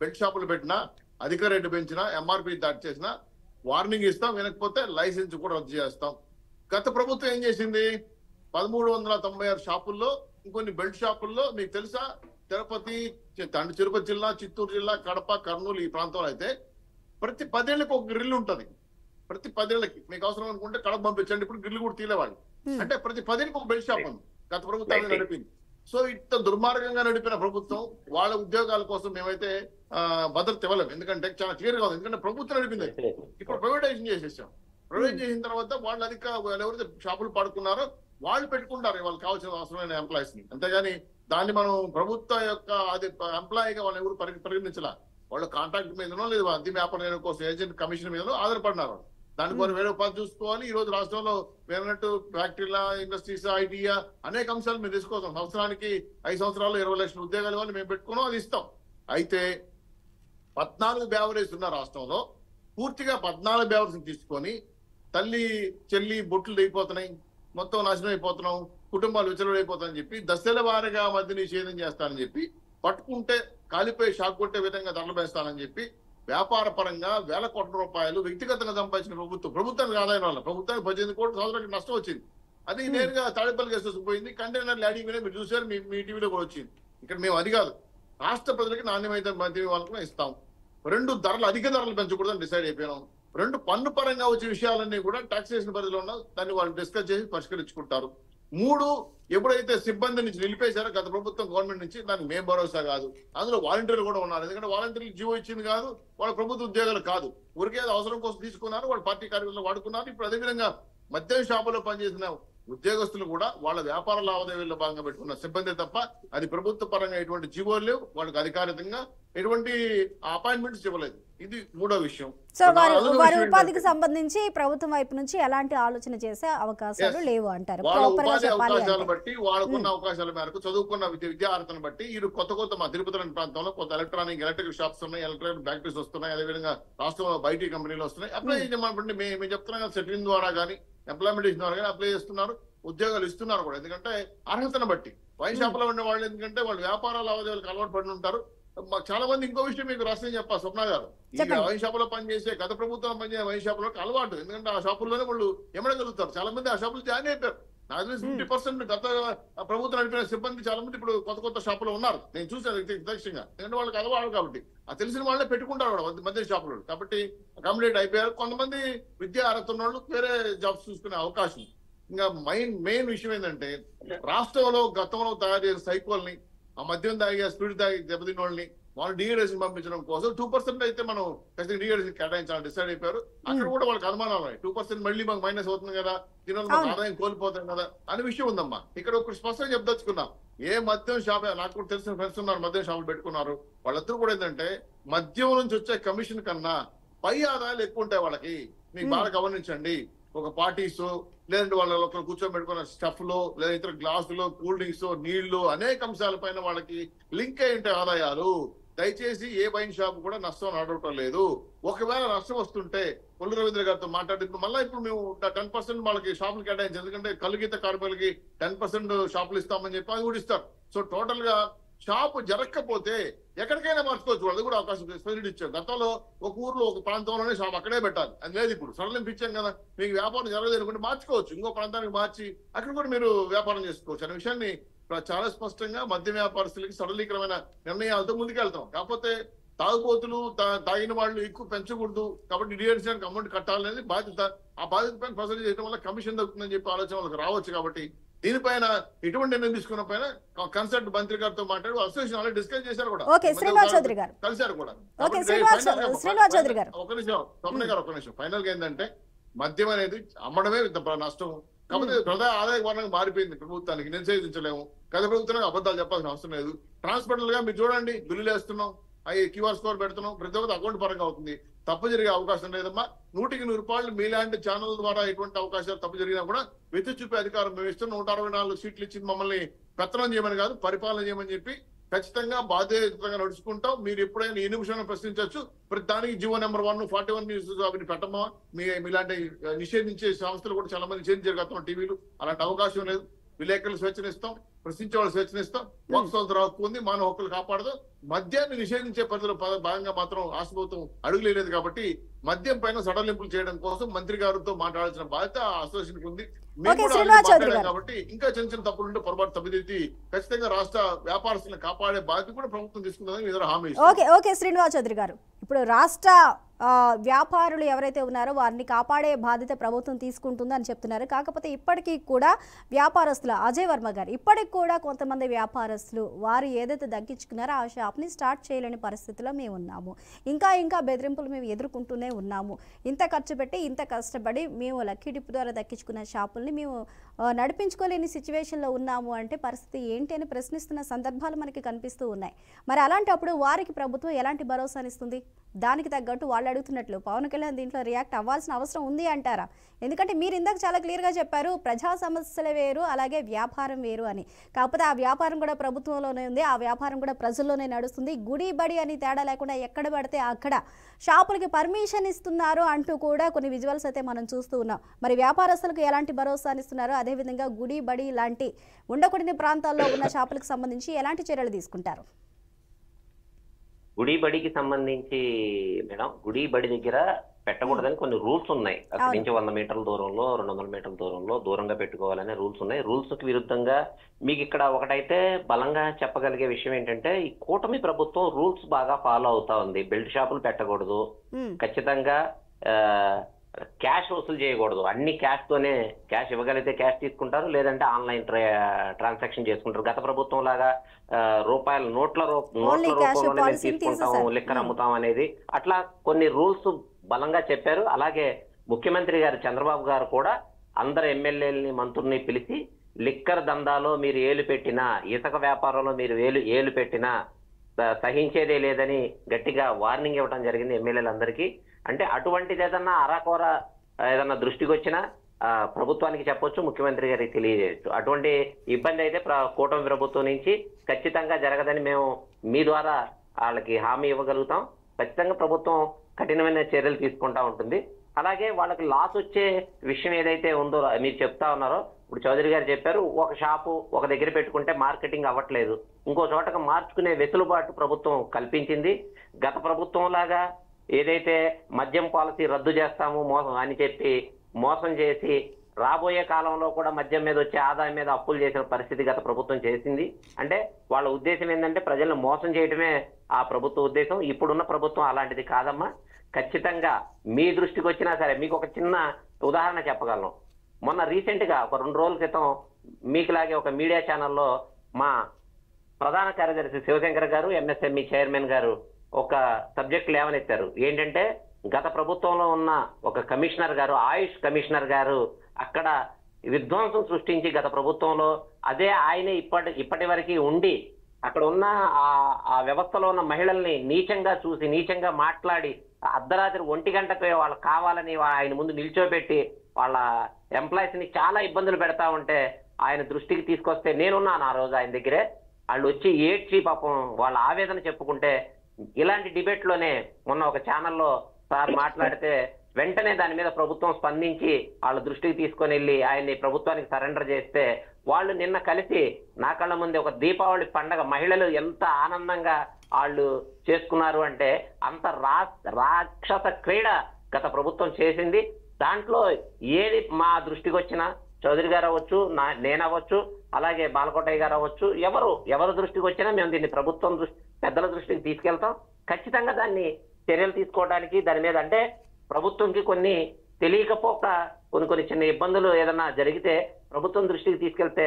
బెల్ట్ షాపులు పెట్టినా అధిక రేటు పెంచినా ఎంఆర్పి దాటి చేసినా వార్నింగ్ ఇస్తాం వినకపోతే లైసెన్స్ కూడా రద్దు చేస్తాం. గత ప్రభుత్వం ఏం చేసింది? పదమూడు వందల తొంభై ఆరు షాపుల్లో ఇంకొన్ని బెల్ట్ షాపుల్లో మీకు తెలుసా? తిరుపతి తండ్రి తిరుపతి జిల్లా చిత్తూరు జిల్లా కడప కర్నూలు ఈ ప్రాంతంలో అయితే ప్రతి పదేళ్ళకి ఒక గ్రిల్ ఉంటది. ప్రతి పదేళ్ళకి. మీకు అవసరం అనుకుంటే కడప పంపించండి. ఇప్పుడు గ్రిల్ కూడా తీలేవాళ్ళు. అంటే ప్రతి పదేళ్ళకి ఒక బెల్ట్ షాప్ ఉంది. గత ప్రభుత్వం Right. నడిపింది. సో ఇంత దుర్మార్గంగా నడిపిన ప్రభుత్వం వాళ్ళ ఉద్యోగాల కోసం మేమైతే భద్రత ఇవ్వలేము ఎందుకంటే చాలా క్లియర్గా ఉంది. ఎందుకంటే ప్రభుత్వం నడిపింది. ఇప్పుడు ప్రైవేటైజేషన్ చేసేసాం. ప్రైవేట్ చేసిన తర్వాత వాళ్ళు అధిక వాళ్ళు ఎవరైతే షాపులు పడుకున్నారో వాళ్ళు పెట్టుకుంటారు. వాళ్ళకి కావాల్సిన అవసరమైన ఎంప్లాయీస్ని. అంతేగాని దాన్ని మనం ప్రభుత్వ యొక్క అది ఎంప్లాయీగా వాళ్ళు ఎవరు పరి పరిగణించాల. వాళ్ళు కాంట్రాక్ట్ మీదనో లేదు అద్దె వ్యాపారం కోసం ఏజెంట్ కమిషన్ మీదనో ఆధారపడినారు దానికి మనం వేరే ఉపాధి చూసుకోవాలి. ఈ రోజు రాష్ట్రంలో వేరన్నట్టు ఫ్యాక్టరీల ఇండస్ట్రీస్ ఐటీయా అనేక అంశాలు మేము తీసుకోసం సంవత్సరానికి ఐదు సంవత్సరాలు ఇరవై లక్షల ఉద్యోగాలు వాళ్ళు మేము పెట్టుకున్నాం అది ఇస్తాం. అయితే పద్నాలుగు బ్యావరేజ్ ఉన్న రాష్ట్రంలో పూర్తిగా పద్నాలుగు బ్యావరేజ్ తీసుకొని తల్లి చెల్లి బొట్లు అయిపోతున్నాయి మొత్తం నాశనం అయిపోతున్నాం. కుటుంబాలు విచలడైపోతాయని చెప్పి దశల వారీగా మధ్య నిషేధం చేస్తానని చెప్పి పట్టుకుంటే కాలిపోయి షాక్ కొట్టే విధంగా ధరలు పెంచుతానని చెప్పి వ్యాపార పరంగా వేల కోట్ల రూపాయలు వ్యక్తిగతంగా సంపాదించిన ప్రభుత్వం ప్రభుత్వానికి ఆదాయం వల్ల ప్రభుత్వానికి పద్దెనిమిది కోట్ల సంవత్సరానికి నష్టం వచ్చింది. అది నేరుగా తాడేపల్లి కేసు పోయింది కంటైనర్ ల్యాడింగ్ మీద మీరు చూసారు మీ మీ టీవీలో కూడా వచ్చింది. ఇక్కడ మేము అది కాదు రాష్ట్ర ప్రజలకి నాణ్యమైన మద్యం వాళ్ళకు ఇస్తాం. రెండు ధరలు అధిక ధరలు పెంచకూడదని డిసైడ్ అయిపోయినాం రెండు పన్ను పరంగా వచ్చే విషయాలన్నీ కూడా టాక్సేషన్ పరిధిలో ఉన్న దాన్ని వాళ్ళు డిస్కస్ చేసి పరిష్కరించుకుంటారు. మూడు ఎప్పుడైతే సిబ్బంది నుంచి నిలిపేశారో గత ప్రభుత్వం గవర్నమెంట్ నుంచి దానికి మేం భరోసా కాదు. అందులో వాలంటీర్లు కూడా ఉన్నారు. ఎందుకంటే వాలంటీర్లు జీవో ఇచ్చింది కాదు వాళ్ళ ప్రభుత్వ ఉద్యోగాలు కాదు. ఊరికే అవసరం కోసం తీసుకున్నారు వాళ్ళ పార్టీ కార్యక్రమంలో వాడుకున్నారు. ఇప్పుడు అదేవిధంగా మద్యం షాపులో పనిచేసిన ఉద్యోగస్తులు కూడా వాళ్ళ వ్యాపార లావాదేవీల్లో భాగంగా పెట్టుకున్న సిబ్బంది తప్ప అది ప్రభుత్వ పరంగా ఎటువంటి జీవోలు లేవు. వాళ్ళకి అధికారికంగా ఎటువంటి అపాయింట్మెంట్స్ ఇవ్వలేదు. ఇది మూడో విషయం. సో వారు వారి ఉపాధికి సంబంధించి ప్రభుత్వం వైపు నుంచి ఎలాంటి ఆలోచన చేసే అవకాశాలు. లేవు అంటారు. అవకాశాలు బట్టి వాళ్ళకున్న అవకాశాల మేరకు చదువుకున్న విద్య విద్యార్థులను బట్టి ఈ కొత్త కొత్త మా తిరుపతి ప్రాంతంలో కొత్త ఎలక్ట్రానిక్ ఎలక్ట్రిక్ షాప్స్ ఉన్నాయి. ఎలక్ట్రానిక్ ఫ్యాక్టరీస్ వస్తున్నాయి. అదేవిధంగా రాష్ట్రంలో బయటి కంపెనీలు వస్తున్నాయి. అప్లై చేయమంటే మేము మేము చెప్తున్నాం కదా సెటిలింగ్ ద్వారా కానీ ఎంప్లాయ్మెంట్ ద్వారా కానీ అప్లై చేస్తున్నారు ఉద్యోగాలు ఇస్తున్నారు కూడా. ఎందుకంటే అర్హతను బట్టి. వైన్ షాప్లో ఉండే వాళ్ళు ఎందుకంటే వాళ్ళు వ్యాపార లావాదేవీలకు అలవాటు పడి ఉంటారు. చాలా మంది ఇంకో విషయం మీకు రాష్ట్రం చెప్పా స్వప్న గారు. ఈ. వైన్ షాప్లో పనిచేసే గత ప్రభుత్వం పనిచేసే వైన్ షాప్లో అలవాటు. ఎందుకంటే ఆ షాపుల్లోనే వాళ్ళు ఎమ్మడగలుగుతారు చాలా మంది ఆ షాపులు జాయిన్ అయిపోయారు. నాకు తెలిసి ఫిఫ్టీ పర్సెంట్ గత ప్రభుత్వం నడిపిన సిబ్బంది చాలా మంది ఇప్పుడు కొత్త కొత్త షాపులో ఉన్నారు. నేను చూసాను ప్రత్యక్షంగా ఎందుకంటే వాళ్ళకి అలవాటు కాబట్టి. ఆ తెలిసిన వాళ్ళే పెట్టుకుంటారు కూడా మధ్య- మధ్య షాపులు కాబట్టి అకామిడేట్ అయిపోయారు. కొంతమంది విద్యా అర్హత ఉన్న వాళ్ళు వేరే జాబ్స్ చూసుకునే అవకాశం. ఇంకా మెయిన్ మెయిన్ విషయం ఏంటంటే రాష్ట్రంలో గతంలో తయారు చేసిన సైకోల్ని ఆ మద్యం తాగి స్పీడ్ తాగి దెబ్బతిన్న వాళ్ళని వాళ్ళు డిఎడ్ఎస్ పంపించడం కోసం టూ పర్సెంట్ అయితే మనం ఖచ్చితంగా డిఎడ్ఎస్ కేటాయించాలని డిసైడ్ అయిపోయారు. అక్కడ కూడా వాళ్ళకి అనుమానాలు ఉన్నాయి. టూ పర్సెంట్ మళ్ళీ మాకు మైనస్ అవుతుంది కదా దీనివల్ల మాకు. ఆదాయం కోల్పోతాం కదా అనే విషయం ఉందమ్మా. ఇక్కడ ఒక స్పష్టంగా చెప్పదలుచుకున్నాం. ఏ మద్యం షాప్ నాకు కూడా తెలిసిన ఫ్రెండ్స్ ఉన్నారు మద్యం షాపులు పెట్టుకున్నారు. వాళ్ళిద్దరూ కూడా ఏంటంటే మద్యం నుంచి వచ్చే కమిషన్ కన్నా పై ఆదాయాలు ఎక్కువ ఉంటాయి వాళ్ళకి. మీకు బాగా గమనించండి. ఒక పార్టీస్ లేదంటే వాళ్ళ ఒకరు కూర్చోబెట్టుకున్న స్టఫ్లో లేదా ఇతర గ్లాసులు కూల్ డ్రింక్స్ నీళ్ళు అనేక అంశాలపైన వాళ్ళకి లింక్ అయి ఉంటాయి ఆదాయాలు. దయచేసి ఏ వైన్ షాప్ కూడా నష్టం నడవటం లేదు. ఒకవేళ నష్టం వస్తుంటే కొల్లు రవీంద్ర గారితో మాట్లాడి మళ్ళీ ఇప్పుడు మేము టెన్ పర్సెంట్ వాళ్ళకి షాపులు కేటాయించి. ఎందుకంటే కలుగీత కార్మికులకి టెన్ పర్సెంట్ షాపులు ఇస్తామని చెప్పి అది కూడా ఇస్తారు. సో టోటల్గా షాపు జరగకపోతే ఎక్కడికైనా మార్చుకోవచ్చు. అది కూడా అవకాశం ఫెసిలిటీ ఇచ్చారు గతంలో ఒక ఊర్లో ఒక ప్రాంతంలోనే షాప్ అక్కడే పెట్టాలి. అది లేదు ఇప్పుడు. సడలింపు ఇచ్చాం కదా. మీకు వ్యాపారం జరగలేదు అనుకుంటే మార్చుకోవచ్చు. ఇంకో ప్రాంతానికి మార్చి అక్కడ కూడా మీరు వ్యాపారం చేసుకోవచ్చు అనే విషయాన్ని చాలా స్పష్టంగా మద్య వ్యాపారస్తులకి సరళీకరమైన నిర్ణయాలతో ముందుకెళ్తాం. కాకపోతే తాగుబోతులు తాగిన వాళ్ళు ఎక్కువ పెంచకూడదు కాబట్టి డిఎన్సీకి అమౌంట్ కట్టాలనేది బాధ్యత. ఆ బాధ్యత పైన ఫసల్ చేయడం వల్ల కమిషన్ దక్కుతుందని చెప్పి ఆలోచన వాళ్ళకి రావచ్చు కాబట్టి దీనిపైన ఎటువంటి నిర్ణయం తీసుకున్న పైన కన్సల్ట్ మంత్రి గారితో మాట్లాడి అసోసియేషన్ ఆల్రెడీ డిస్కస్ చేశారు కూడా. కలిశారు కూడా. ఒక నిమిషం స్వప్న గారు. ఒక నిమిషం ఫైనల్గా ఏంటంటే మద్యం అనేది అమ్మడమే నష్టం. కాకపోతే ప్రధాన ఆదాయ వనరుగా మారిపోయింది ప్రభుత్వానికి. నిషేధించలేము గత ప్రభుత్వానికి అబద్ధాలు చెప్పాల్సిన అవసరం లేదు. ట్రాన్స్పరెంట్గా మీరు చూడండి బిల్లులు వేస్తున్నాం అవి క్యూఆర్ స్కోర్ పెడుతున్నాం ప్రతి ఒక్కటి అకౌంట్ పరంగా అవుతుంది. తప్పు జరిగే అవకాశం లేదమ్మా. నూటికి నూరు రూపాయలు మీలాంటి ఛానల్ ద్వారా ఎటువంటి అవకాశాలు తప్పు జరిగినా కూడా వెతి చూపే అధికారం మేము ఇస్తున్న. నూట అరవై నాలుగు సీట్లు ఇచ్చింది మమ్మల్ని పెత్తనం చేయమని కాదు పరిపాలన చేయమని చెప్పి ఖచ్చితంగా బాధ్యతంగా నడుచుకుంటాం. మీరు ఎప్పుడైనా ఈ నిమిషంలో ప్రశ్నించవచ్చు. ప్రతి దానికి GO number one forty one news అవి పెట్టమా? మీ మీలాంటి నిషేధించే సంస్థలు కూడా చాలా మంది నిషేధించారు గతంలో టీవీలు. అలాంటి అవకాశం లేదు. విలేకరులు స్వేచ్ఛనిస్తాం ప్రశ్నించే వాళ్ళు స్వేచ్ఛనిస్తాం వాక్ స్వాతంత్రం హక్కు ఉంది మానవ హక్కులు కాపాడదు. మద్యాన్ని నిషేధించే పరిధిలో భాగంగా మాత్రం రాష్ట్ర ప్రభుత్వం అడుగులేదు కాబట్టి మద్యం పైన సడలింపులు చేయడం కోసం మంత్రి గారితో మాట్లాడాల్సిన బాధ్యత అసోసియేషన్ ఉంది మాట్లాడాం గారు. కాబట్టి ఇంకా చిన్న చిన్న తప్పులు ఉంటే పొరపాటు తప్పిదిద్ది ఖచ్చితంగా రాష్ట్ర వ్యాపారస్తులను కాపాడే బాధ్యత కూడా ప్రభుత్వం తీసుకుందని హామీ. ఓకే ఓకే శ్రీనివాస్ చౌదరి గారు ఇప్పుడు రాష్ట్ర వ్యాపారులు ఎవరైతే ఉన్నారో వారిని కాపాడే బాధ్యత ప్రభుత్వం తీసుకుంటుందని చెప్తున్నారు. కాకపోతే ఇప్పటికీ కూడా వ్యాపారస్తులు అజయ్ వర్మ గారు ఇప్పటికి కూడా కొంతమంది వ్యాపారస్తులు వారు ఏదైతే దక్కించుకున్నారో ఆ షాప్ని స్టార్ట్ చేయలేని పరిస్థితిలో మేము ఉన్నాము. ఇంకా ఇంకా బెదిరింపులు మేము ఎదుర్కొంటూనే ఉన్నాము. ఇంత ఖర్చు పెట్టి ఇంత కష్టపడి మేము లక్కీ డిప్ ద్వారా దక్కించుకున్న షాపుల్ని మేము నడిపించుకోలేని సిచ్యువేషన్లో ఉన్నాము అంటే పరిస్థితి ఏంటి అని ప్రశ్నిస్తున్న సందర్భాలు మనకి కనిపిస్తూ ఉన్నాయి. మరి అలాంటప్పుడు వారికి ప్రభుత్వం ఎలాంటి భరోసానిస్తుంది? దానికి తగ్గట్టు వాళ్ళు అడుగుతున్నట్లు పవన్ కళ్యాణ్ దీంట్లో రియాక్ట్ అవ్వాల్సిన అవసరం ఉంది అంటారా? ఎందుకంటే మీరు ఇందాక చాలా క్లియర్గా చెప్పారు ప్రజా సమస్యలు వేరు అలాగే వ్యాపారం వేరు అని. కాకపోతే ఆ వ్యాపారం కూడా ప్రభుత్వంలోనే ఉంది ఆ వ్యాపారం కూడా ప్రజల్లోనే నడుస్తుంది. గుడి బడి అని తేడా లేకుండా ఎక్కడ పడితే అక్కడ షాపులకి పర్మిషన్ ఇస్తున్నారు అంటూ కూడా కొన్ని విజువల్స్ అయితే మనం చూస్తూ ఉన్నాం. మరి వ్యాపారస్తులకు ఎలాంటి భరోసాని ఇస్తున్నారు అదేవిధంగా గుడి బడి లాంటి ఉండకూడని ప్రాంతాల్లో ఉన్న షాపులకు సంబంధించి ఎలాంటి చర్యలు తీసుకుంటారు? గుడి బడికి సంబంధించి మేడం గుడి బడి దగ్గర పెట్టకూడదని కొన్ని రూల్స్ ఉన్నాయి. అక్కడి. నుంచి వంద మీటర్ల దూరంలో రెండు వందల మీటర్ల దూరంలో దూరంగా పెట్టుకోవాలనే రూల్స్ ఉన్నాయి. రూల్స్కి విరుద్ధంగా మీకు ఇక్కడ ఒకటైతే బలంగా చెప్పగలిగే విషయం ఏంటంటే ఈ కూటమి ప్రభుత్వం రూల్స్ బాగా ఫాలో అవుతా ఉంది. బెల్ట్ షాపులు పెట్టకూడదు. ఖచ్చితంగా క్యాష్ వసూలు చేయకూడదు. అన్ని క్యాష్ తోనే క్యాష్ ఇవ్వగలిగితే క్యాష్ తీసుకుంటారు లేదంటే ఆన్లైన్ ట్రాన్సాక్షన్ చేసుకుంటారు. గత ప్రభుత్వం లాగా రూపాయల నోట్ల నోట్ల రూపంలోనే తీసుకుంటాం. Liquor Hmm. అమ్ముతాం అనేది. అట్లా కొన్ని రూల్స్ బలంగా చెప్పారు. అలాగే ముఖ్యమంత్రి గారు చంద్రబాబు గారు కూడా అందరు ఎమ్మెల్యేలని మంత్రుల్ని పిలిచి లిక్కర్ దందాలో మీరు ఏలు పెట్టినా ఇసుక వ్యాపారంలో మీరు ఏలు ఏలు పెట్టినా సహించేదే లేదని గట్టిగా వార్నింగ్ ఇవ్వడం జరిగింది ఎమ్మెల్యేలందరికీ. అంటే అటువంటిది ఏదన్నా అరాకోర ఏదన్నా దృష్టికి వచ్చినా ప్రభుత్వానికి చెప్పొచ్చు ముఖ్యమంత్రి గారికి తెలియజేయచ్చు. అటువంటి ఇబ్బంది అయితే ప్ర- కూటమి ప్రభుత్వం నుంచి ఖచ్చితంగా జరగదని మేము మీ ద్వారా వాళ్ళకి హామీ ఇవ్వగలుగుతాం. ఖచ్చితంగా ప్రభుత్వం కఠినమైన చర్యలు తీసుకుంటా ఉంటుంది. అలాగే వాళ్ళకి లాస్ వచ్చే విషయం ఏదైతే ఉందో మీరు చెప్తా ఉన్నారో ఇప్పుడు చౌదరి గారు చెప్పారు ఒక షాపు ఒక దగ్గర పెట్టుకుంటే మార్కెటింగ్ అవ్వట్లేదు. ఇంకో చోటకు మార్చుకునే వెసులుబాటు ప్రభుత్వం కల్పించింది. గత ప్రభుత్వం లాగా ఏదైతే మద్యం పాలసీ రద్దు చేస్తాము మోసం అని చెప్పి మోసం చేసి రాబోయే కాలంలో కూడా మద్యం మీద వచ్చే ఆదాయం మీద అప్పులు చేసిన పరిస్థితి గత ప్రభుత్వం చేసింది. అంటే వాళ్ళ ఉద్దేశం ఏంటంటే ప్రజలను మోసం చేయడమే ఆ ప్రభుత్వ ఉద్దేశం. ఇప్పుడున్న ప్రభుత్వం అలాంటిది కాదమ్మా. ఖచ్చితంగా మీ దృష్టికి వచ్చినా సరే మీకు ఒక చిన్న ఉదాహరణ చెప్పగలను. మొన్న రీసెంట్గా ఒక రెండు రోజుల క్రితం మీకులాగే ఒక మీడియా ఛానల్లో మా ప్రధాన కార్యదర్శి శివశంకర్ గారు ఎంఎస్ఎంఈ చైర్మన్ గారు ఒక సబ్జెక్ట్ లేవనెత్తారు ఏంటంటే గత ప్రభుత్వంలో ఉన్న ఒక కమిషనర్ గారు ఆయుష్ కమిషనర్ గారు అక్కడ విధ్వంసం సృష్టించి గత ప్రభుత్వంలో అదే ఆయనే ఇప్పటి ఇప్పటి వరకు ఉండి అక్కడ ఉన్న ఆ ఆ వ్యవస్థలో ఉన్న మహిళల్ని నీచంగా చూసి నీచంగా మాట్లాడి అర్ధరాత్రి ఒంటి గంటకు వాళ్ళు కావాలని ఆయన ముందు నిల్చోబెట్టి వాళ్ళ ఎంప్లాయీస్ని చాలా ఇబ్బందులు పెడతా ఉంటే ఆయన దృష్టికి తీసుకొస్తే నేనున్నాను ఆ రోజు ఆయన దగ్గరే. వాళ్ళు వచ్చి ఏడ్చి పాపం వాళ్ళ ఆవేదన చెప్పుకుంటే ఇలాంటి డిబేట్లోనే మొన్న ఒక ఛానల్లో సార్ మాట్లాడితే వెంటనే దాని మీద ప్రభుత్వం స్పందించి వాళ్ళ దృష్టికి తీసుకొని వెళ్ళి ఆయన్ని ప్రభుత్వానికి సరెండర్ చేస్తే వాళ్ళు నిన్న కలిసి నా కళ్ళ ముందే ఒక దీపావళి పండగ మహిళలు ఎంత ఆనందంగా వాళ్ళు చేసుకున్నారు అంటే అంత రా రాక్షస క్రీడ గత ప్రభుత్వం చేసింది. దాంట్లో ఏది మా దృష్టికి వచ్చినా చౌదరి గారు అవ్వచ్చు నా నేను అవ్వచ్చు అలాగే బాలకోటయ్య గారు అవ్వచ్చు ఎవరు ఎవరి దృష్టికి వచ్చినా మేము దీన్ని ప్రభుత్వం దృష్టి పెద్దల దృష్టికి తీసుకెళ్తాం. ఖచ్చితంగా దాన్ని చర్యలు తీసుకోవడానికి దాని మీద అంటే ప్రభుత్వంకి కొన్ని తెలియకపోక కొన్ని కొన్ని చిన్న ఇబ్బందులు ఏదైనా జరిగితే ప్రభుత్వం దృష్టికి తీసుకెళ్తే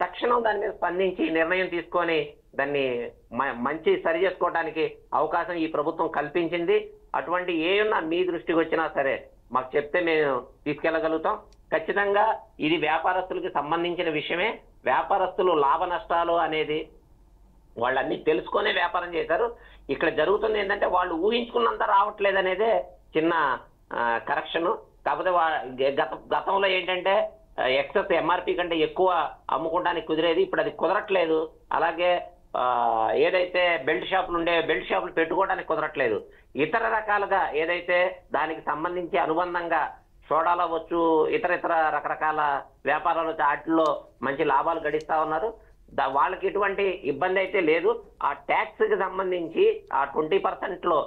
తక్షణం దాని మీద స్పందించి నిర్ణయం తీసుకొని దాన్ని మ- మంచి సరి చేసుకోవడానికి అవకాశం ఈ ప్రభుత్వం కల్పించింది. అటువంటి ఏమన్నా మీ దృష్టికి వచ్చినా సరే మాకు చెప్తే మేము తీసుకెళ్ళగలుగుతాం ఖచ్చితంగా ఇది వ్యాపారస్తులకి సంబంధించిన విషయమే. వ్యాపారస్తులు లాభ నష్టాలు అనేది వాళ్ళన్నీ తెలుసుకొనే వ్యాపారం చేశారు. ఇక్కడ జరుగుతుంది ఏంటంటే వాళ్ళు ఊహించుకున్నంత రావట్లేదు అనేదే చిన్న కరెక్షను. కాకపోతే వా- గత గతంలో ఏంటంటే ఎక్సెస్ ఎంఆర్పి కంటే ఎక్కువ అమ్ముకోవడానికి కుదిరేది. ఇప్పుడు అది కుదరట్లేదు. అలాగే ఏదైతే బెల్ట్ షాపులు ఉండే బెల్ట్ షాపులు పెట్టుకోవడానికి కుదరట్లేదు. ఇతర రకాలుగా ఏదైతే దానికి సంబంధించి అనుబంధంగా సోడాలు అవ్వచ్చు ఇతర ఇతర రకరకాల వ్యాపారాలు వాటిల్లో మంచి లాభాలు గడిస్తా ఉన్నారు. వాళ్ళకి ఎటువంటి ఇబ్బంది అయితే లేదు. ఆ ట్యాక్స్కి సంబంధించి ఆ ట్వంటీ పర్సెంట్లో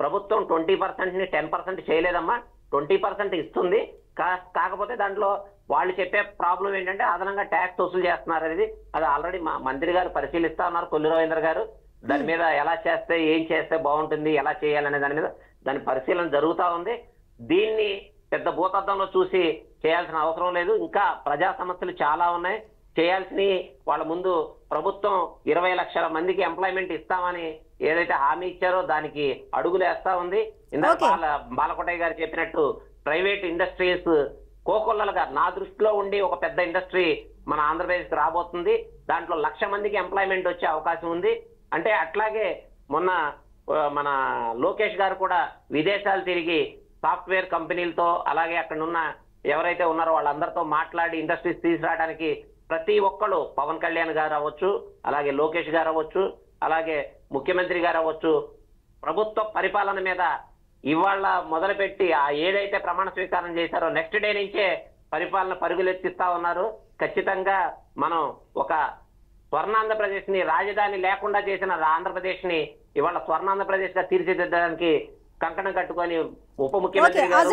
ప్రభుత్వం ట్వంటీ పర్సెంట్ని టెన్ పర్సెంట్ చేయలేదమ్మా. ట్వంటీ పర్సెంట్ ఇస్తుంది. కా- కాకపోతే దాంట్లో వాళ్ళు చెప్పే ప్రాబ్లం ఏంటంటే అదనంగా ట్యాక్స్ వసూలు చేస్తున్నారు అనేది. అది ఆల్రెడీ మా మంత్రి గారు పరిశీలిస్తా ఉన్నారు కొల్లు రవీంద్ర గారు. దాని మీద ఎలా చేస్తే ఏం చేస్తే బాగుంటుంది ఎలా చేయాలనే దాని మీద దాని పరిశీలన జరుగుతూ ఉంది. దీన్ని పెద్ద భూతద్దంలో చూసి చేయాల్సిన అవసరం లేదు. ఇంకా ప్రజా సమస్యలు చాలా ఉన్నాయి. చేయాల్సినవి వాళ్ళ ముందు ప్రభుత్వం ఇరవై లక్షల మందికి ఎంప్లాయ్మెంట్ ఇస్తామని ఏదైతే హామీ ఇచ్చారో దానికి అడుగులు వేస్తా ఉంది. ఇందాక Okay. బాల బాలకోటయ్య గారు చెప్పినట్టు ప్రైవేట్ ఇండస్ట్రీస్ కోకొల్లలుగా నా దృష్టిలో ఉండి ఒక పెద్ద ఇండస్ట్రీ మన ఆంధ్రప్రదేశ్ రాబోతుంది. దాంట్లో లక్ష మందికి ఎంప్లాయ్మెంట్ వచ్చే అవకాశం ఉంది. అంటే అట్లాగే మొన్న మన లోకేష్ గారు కూడా విదేశాలు తిరిగి సాఫ్ట్వేర్ కంపెనీలతో అలాగే అక్కడ ఉన్న ఎవరైతే ఉన్నారో వాళ్ళందరితో మాట్లాడి ఇండస్ట్రీస్ తీసుకురావడానికి ప్రతి ఒక్కళ్ళు పవన్ కళ్యాణ్ గారు అవ్వచ్చు అలాగే లోకేష్ గారు అవ్వచ్చు అలాగే ముఖ్యమంత్రి గారు అవ్వచ్చు ప్రభుత్వ పరిపాలన మీద ఇవాళ మొదలుపెట్టి ఆ ఏదైతే ప్రమాణ స్వీకారం చేశారో నెక్స్ట్ డే నుంచే పరిపాలన పరుగులెత్తిస్తా ఉన్నారు ఖచ్చితంగా మనం ఒక స్వర్ణాంధ్రప్రదేశ్ని రాజధాని లేకుండా చేసిన ఆంధ్రప్రదేశ్ని ఇవాళ స్వర్ణాంధ్రప్రదేశ్గా తీర్చిదిద్దడానికి కంకణం కట్టుకొని ఉప ముఖ్యమంత్రి గారు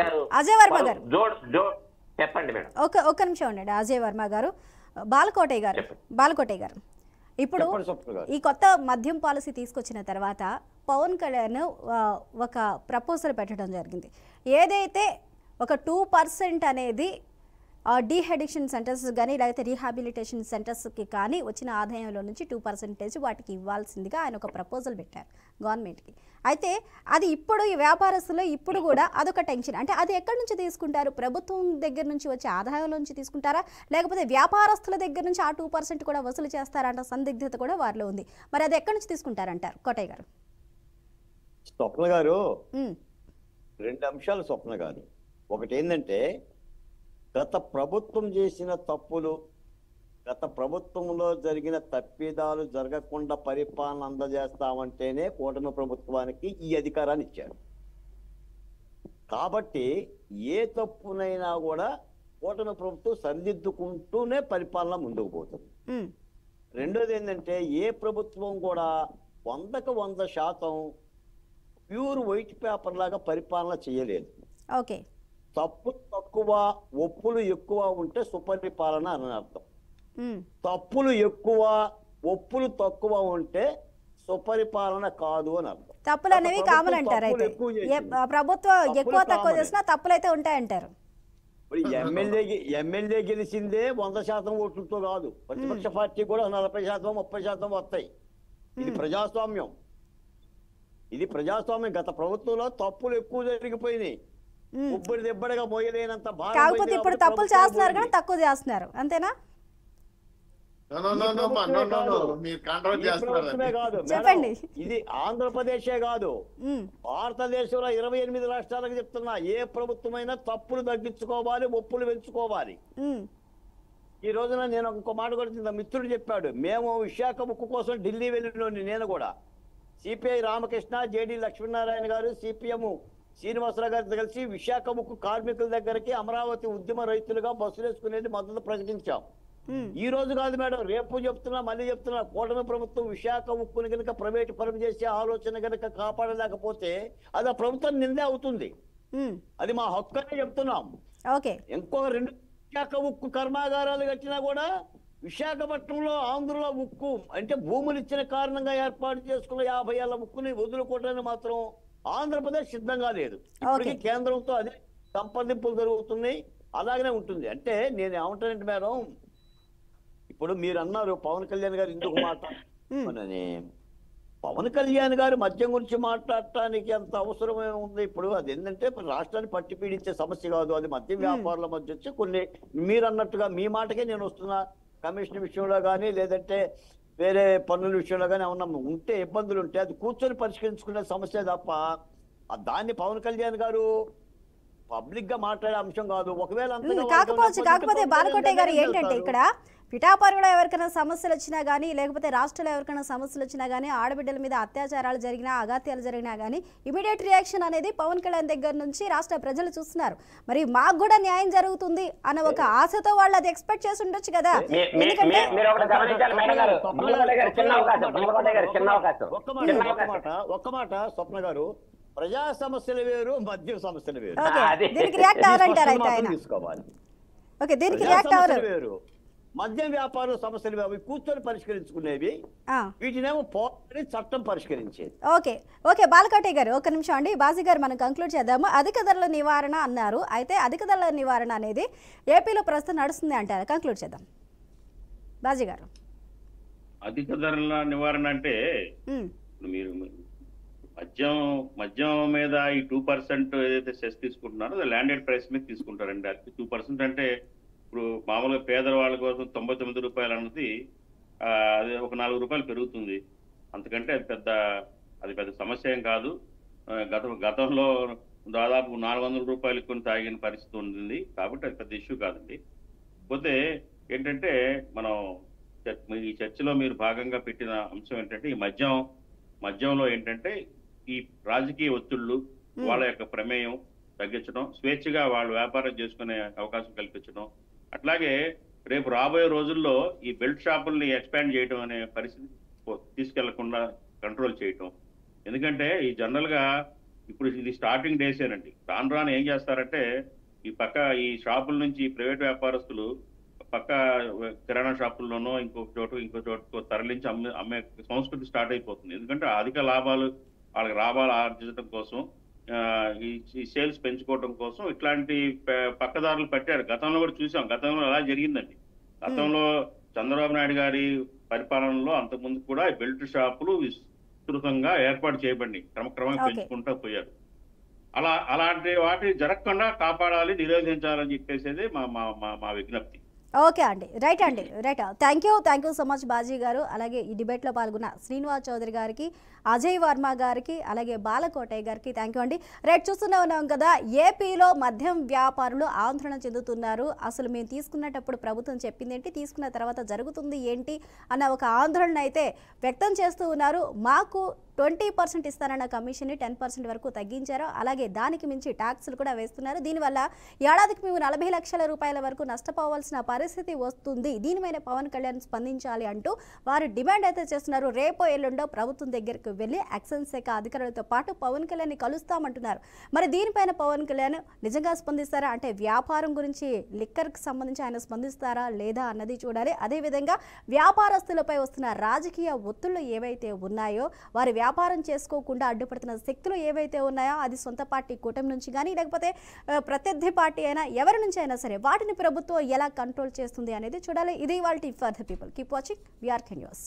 గారు. ముఖ్యమంత్రి. జోడ్ జోడ్ చెప్పండి మేడం ఒక ఒక్క నిమిషం ఉండండి అజయ్ వర్మ గారు బాలకోటయ్య గారు. బాలకోటయ్య గారు ఇప్పుడు ఈ కొత్త మద్యం పాలసీ తీసుకొచ్చిన తర్వాత పవన్ కళ్యాణ్ ఒక ప్రపోజల్ పెట్టడం జరిగింది. ఏదైతే ఒక టూ పర్సెంట్ అనేది డీహెడిక్షన్ సెంటర్స్ కానీ లేకపోతే రీహాబిలిటేషన్ సెంటర్స్కి కానీ వచ్చిన ఆదాయంలో నుంచి టూ పర్సెంటేజ్ వాటికి ఇవ్వాల్సిందిగా ఆయన ఒక ప్రపోజల్ పెట్టారు గవర్నమెంట్కి. అయితే అది ఇప్పుడు ఈ వ్యాపారస్తులు ఇప్పుడు కూడా అదొక టెన్షన్. అంటే అది ఎక్కడి నుంచి తీసుకుంటారు? ప్రభుత్వం దగ్గర నుంచి వచ్చే ఆదాయంలో నుంచి తీసుకుంటారా? లేకపోతే వ్యాపారస్తుల దగ్గర నుంచి ఆ టూ పర్సెంట్ కూడా వసూలు చేస్తారంట సందిగ్ధత కూడా వారిలో ఉంది. మరి అది ఎక్కడి నుంచి తీసుకుంటారంటారు కోటయ్య గారు? స్వప్న గారు రెండు అంశాలు స్వప్న గారు. ఒకటి ఏంటంటే గత ప్రభుత్వం చేసిన తప్పులు గత ప్రభుత్వంలో జరిగిన తప్పిదాలు జరగకుండా పరిపాలన అందజేస్తామంటేనే కూటమి ప్రభుత్వానికి ఈ అధికారాన్ని ఇచ్చారు. కాబట్టి ఏ తప్పునైనా కూడా కూటమి ప్రభుత్వం సరిదిద్దుకుంటూనే పరిపాలన ముందుకు పోతుంది. రెండోది ఏంటంటే ఏ ప్రభుత్వం కూడా వందకు వంద శాతం ప్యూర్ వైట్ పేపర్ లాగా పరిపాలన చేయలేదు. ఓకే. తప్పు తక్కువ ఒప్పులు ఎక్కువ ఉంటే సుపరిపాలన అని అర్థం. తప్పులు ఎక్కువ ఒప్పులు తక్కువ ఉంటే సుపరిపాలన కాదు అని అర్థం తప్పులు అనేవి కామన్ అంటారు అయితే. ప్రభుత్వం ఎక్కువ తక్కువ. చేసినా తప్పులు అయితే ఉంటాయంటారు ఎమ్మెల్యే ఎమ్మెల్యే గెలిచిందే వంద శాతం ఓట్లతో కాదు ప్రతిపక్ష పార్టీ కూడా నలభై శాతం ముప్పై శాతం వస్తాయి ఇది. ప్రజాస్వామ్యం ఇది ప్రజాస్వామ్యం గత ప్రభుత్వంలో తప్పులు ఎక్కువ జరిగిపోయినాయి. ఉబ్బడి దెబ్బడిగా మోయలేనంత భారం కాకపోతే ఇప్పుడు తప్పులు చేస్తున్నారు కానీ. తక్కువ చేస్తున్నారు. అంతేనా? చెప్పండి. ఇది ఆంధ్రప్రదేశే కాదు. భారతదేశంలో ఇరవై ఎనిమిది రాష్ట్రాలకు చెప్తున్నా ఏ ప్రభుత్వమైనా తప్పులు తగ్గించుకోవాలి ఒప్పులు పెంచుకోవాలి. ఈ రోజున నేను ఇంకో మాట కూడా మిత్రుడు చెప్పాడు మేము విశాఖ ముక్కు కోసం ఢిల్లీ వెళ్ళినోని నేను కూడా. సిపిఐ రామకృష్ణ జేడి లక్ష్మీనారాయణ గారు సిపిఎం శ్రీనివాసరావు గారితో కలిసి విశాఖ ముక్కు కార్మికుల దగ్గరికి అమరావతి ఉద్యమ రైతులుగా బస్సులు వేసుకునేది మద్దతు ప్రకటించాం. ఈ రోజు కాదు మేడం రేపు చెప్తున్నా మళ్ళీ చెప్తున్నా కూటమి ప్రభుత్వం విశాఖ ఉక్కుని కనుక ప్రైవేటు పరం చేసే ఆలోచన కనుక కాపాడలేకపోతే అది ఆ ప్రభుత్వం నిందే అవుతుంది. అది మా హక్కు అని చెప్తున్నాం. ఓకే. ఇంకో రెండు విశాఖ ఉక్కు కర్మాగారాలు కట్టినా కూడా విశాఖపట్నంలో ఆంధ్రలో ఉక్కు అంటే భూములు ఇచ్చిన కారణంగా ఏర్పాటు చేసుకున్న యాభై ఏళ్ళ ఉక్కుని వదులుకోవడానికి మాత్రం ఆంధ్రప్రదేశ్ సిద్ధంగా లేదు. ఇప్పటికీ. కేంద్రంతో అదే సంప్రదింపులు జరుగుతున్నాయి. అలాగనే ఉంటుంది. అంటే నేను ఏమంటానంటే మేడం ఇప్పుడు మీరు అన్నారు పవన్ కళ్యాణ్ గారు ఎందుకు Hmm. (laughs) మాట్లాడని పవన్ కళ్యాణ్ గారు మద్యం గురించి మాట్లాడటానికి ఎంత అవసరమే ఉంది ఇప్పుడు అది ఏంటంటే రాష్ట్రాన్ని పట్టి పీడించే సమస్య కాదు. అది మద్యం వ్యాపారుల మధ్య వచ్చి కొన్ని మీరు అన్నట్టుగా మీ మాటకే నేను వస్తున్నా. కమిషన్ విషయంలో కానీ లేదంటే వేరే పన్నుల విషయంలో కానీ ఏమన్నా ఉంటే ఇబ్బందులు ఉంటే అది కూర్చొని పరిష్కరించుకునే సమస్య తప్ప దాన్ని పవన్ కళ్యాణ్ గారు పబ్లిక్గా మాట్లాడే అంశం కాదు ఒకవేళ కాకపోవచ్చు కాకపోతే బాలకోటయ్య గారు ఏంటంటే. ఇక్కడ పిఠాపురంలో ఎవరికైనా సమస్యలు వచ్చినా కానీ లేకపోతే రాష్ట్రంలో ఎవరికైనా సమస్యలు వచ్చినా కానీ ఆడబిడ్డల మీద అత్యాచారాలు జరిగినా అగాత్యాలు జరిగినా కానీ ఇమీడియట్ రియాక్షన్ అనేది పవన్ కళ్యాణ్ దగ్గర నుంచి రాష్ట్ర ప్రజలు చూస్తున్నారు. మరి మాకు కూడా న్యాయం జరుగుతుంది అన్న ఒక ఆశతో వాళ్ళు అది ఎక్స్పెక్ట్ చేసి ఉండొచ్చు కదా. ఒక్క మాట స్వప్న గారు ప్రజా సమస్యలు వేరు మద్యం సమస్యలు వేరు. దీనికి రియాక్ట్ తీసుకోవాలి. ఓకే దీనికి రియాక్ట్ వేరు. మద్యం వ్యాపారం సమస్యలు అవి కూర్చొని పరిష్కరించుకునేవి. ఆ. వీటినేమో పోరాడి చట్టం పరిష్కరించేది. ఓకే. ఓకే బాలకోటయ్య గారు ఒక నిమిషం అండి. బాజీ గారు మనం కంక్లూడ్ చేద్దాము. అధిక ధరల నివారణ అన్నారు. అయితే అధిక ధరల నివారణ అనేది ఏపీలో ప్రస్తుతం నడుస్తుంది అంటారు. కంక్లూడ్ చేద్దాం. బాజీ గారు. అధిక ధరల నివారణ అంటే మీరు మద్యం మద్యం మీద ఈ టూ పర్సెంట్ ఏదైతే సెస్ తీసుకుంటున్నారో ల్యాండెడ్ ప్రైస్ మీద తీసుకుంటారండి. అది టూ పర్సెంట్ అంటే ఇప్పుడు మామూలుగా పేదవాళ్ళ కోసం తొంభై తొమ్మిది రూపాయలు అన్నది అది ఒక నాలుగు రూపాయలు పెరుగుతుంది. అంతకంటే అది పెద్ద అది పెద్ద సమస్య ఏం కాదు. గత గతంలో దాదాపు నాలుగు వందల రూపాయలు కొని తాగిన పరిస్థితి ఉంది కాబట్టి అది పెద్ద ఇష్యూ కాదండి. పోతే ఏంటంటే మనం ఈ చర్చలో మీరు భాగంగా పెట్టిన అంశం ఏంటంటే ఈ మద్యం మద్యంలో ఏంటంటే ఈ రాజకీయ ఒత్తిళ్ళు. వాళ్ళ యొక్క ప్రమేయం తగ్గించడం స్వేచ్ఛగా వాళ్ళు వ్యాపారం చేసుకునే అవకాశం కల్పించడం అట్లాగే రేపు రాబోయే రోజుల్లో ఈ బెల్ట్ షాపుల్ని ఎక్స్పాండ్ చేయడం అనే పరిస్థితి తీసుకెళ్ళకుండా కంట్రోల్ చేయటం. ఎందుకంటే ఈ జనరల్గా ఇప్పుడు ఇది స్టార్టింగ్ డేసేనండి. రాను రాను ఏం చేస్తారంటే ఈ పక్క ఈ షాపుల నుంచి ప్రైవేట్ వ్యాపారస్తులు పక్క కిరాణా షాపుల్లోనో ఇంకో చోటు ఇంకో చోటు తరలించి అమ్మే అమ్మే సంస్కృతి స్టార్ట్ అయిపోతుంది. ఎందుకంటే అధిక లాభాలు వాళ్ళకి లాభాలు ఆర్జించడం కోసం ఈ సేల్స్ పెంచుకోవడం కోసం ఇట్లాంటి పక్కదారులు పెట్టారు. గతంలో కూడా చూసాం. గతంలో అలా జరిగిందండి? గతంలో చంద్రబాబు నాయుడు గారి పరిపాలనలో అంతకుముందు కూడా బెల్ట్ షాపులు విస్తృతంగా ఏర్పాటు చేయబడి క్రమక్రమంగా. పెంచుకుంటూ పోయారు. అలా అలాంటి వాటి జరగకుండా కాపాడాలి నిరోధించాలని చెప్పేసేది మా మా మా- మా విజ్ఞప్తి. ఓకే అండి. రైట్ అండి. Right. Thank you. Thank you so much Baji గారు. అలాగే ఈ డిబేట్లో పాల్గొన్న శ్రీనివాస్ చౌదరి గారికి అజయ్ వర్మ గారికి అలాగే బాలకోటయ్య గారికి థ్యాంక్ యూ అండి. రైట్ చూస్తూనే ఉన్నాం కదా ఏపీలో మద్యం వ్యాపారులు ఆందోళన చెందుతున్నారు. అసలు మేము తీసుకునేటప్పుడు ప్రభుత్వం చెప్పింది ఏంటి? తీసుకున్న తర్వాత జరుగుతుంది ఏంటి? అన్న ఒక ఆందోళన అయితే వ్యక్తం చేస్తూ ఉన్నారు. మాకు ట్వంటీ పర్సెంట్ ఇస్తారన్న కమిషన్ని టెన్ పర్సెంట్ వరకు తగ్గించారు. అలాగే దానికి మించి ట్యాక్స్లు కూడా వేస్తున్నారు. దీనివల్ల ఏడాదికి మేము నలభై లక్షల రూపాయల వరకు నష్టపోవాల్సిన పరిస్థితి వస్తుంది. దీనిపైన పవన్ కళ్యాణ్ స్పందించాలి అంటూ వారు డిమాండ్ అయితే చేస్తున్నారు. రేపో ఎల్లుండో ప్రభుత్వం దగ్గరికి వెళ్ళి ఎక్సైజ్ శాఖ అధికారులతో పాటు పవన్ కళ్యాణ్ని కలుస్తామంటున్నారు. మరి దీనిపైన పవన్ కళ్యాణ్ నిజంగా స్పందిస్తారా? అంటే వ్యాపారం గురించి లిక్కర్కి సంబంధించి ఆయన స్పందిస్తారా లేదా అన్నది చూడాలి. అదేవిధంగా వ్యాపారస్తులపై వస్తున్న రాజకీయ ఒత్తిళ్ళు ఏవైతే ఉన్నాయో వారి వ్యాపారం చేసుకోకుండా అడ్డుపడుతున్న శక్తులు ఏవైతే ఉన్నాయో అది సొంత పార్టీ కూటమి నుంచి కానీ లేకపోతే ప్రత్యర్థి పార్టీ అయినా ఎవరి నుంచి అయినా సరే వాటిని ప్రభుత్వం ఎలా కంట్రోల్ చేస్తుంది అనేది చూడాలి. ఇది వాళ్ళ for the people keep watching VR news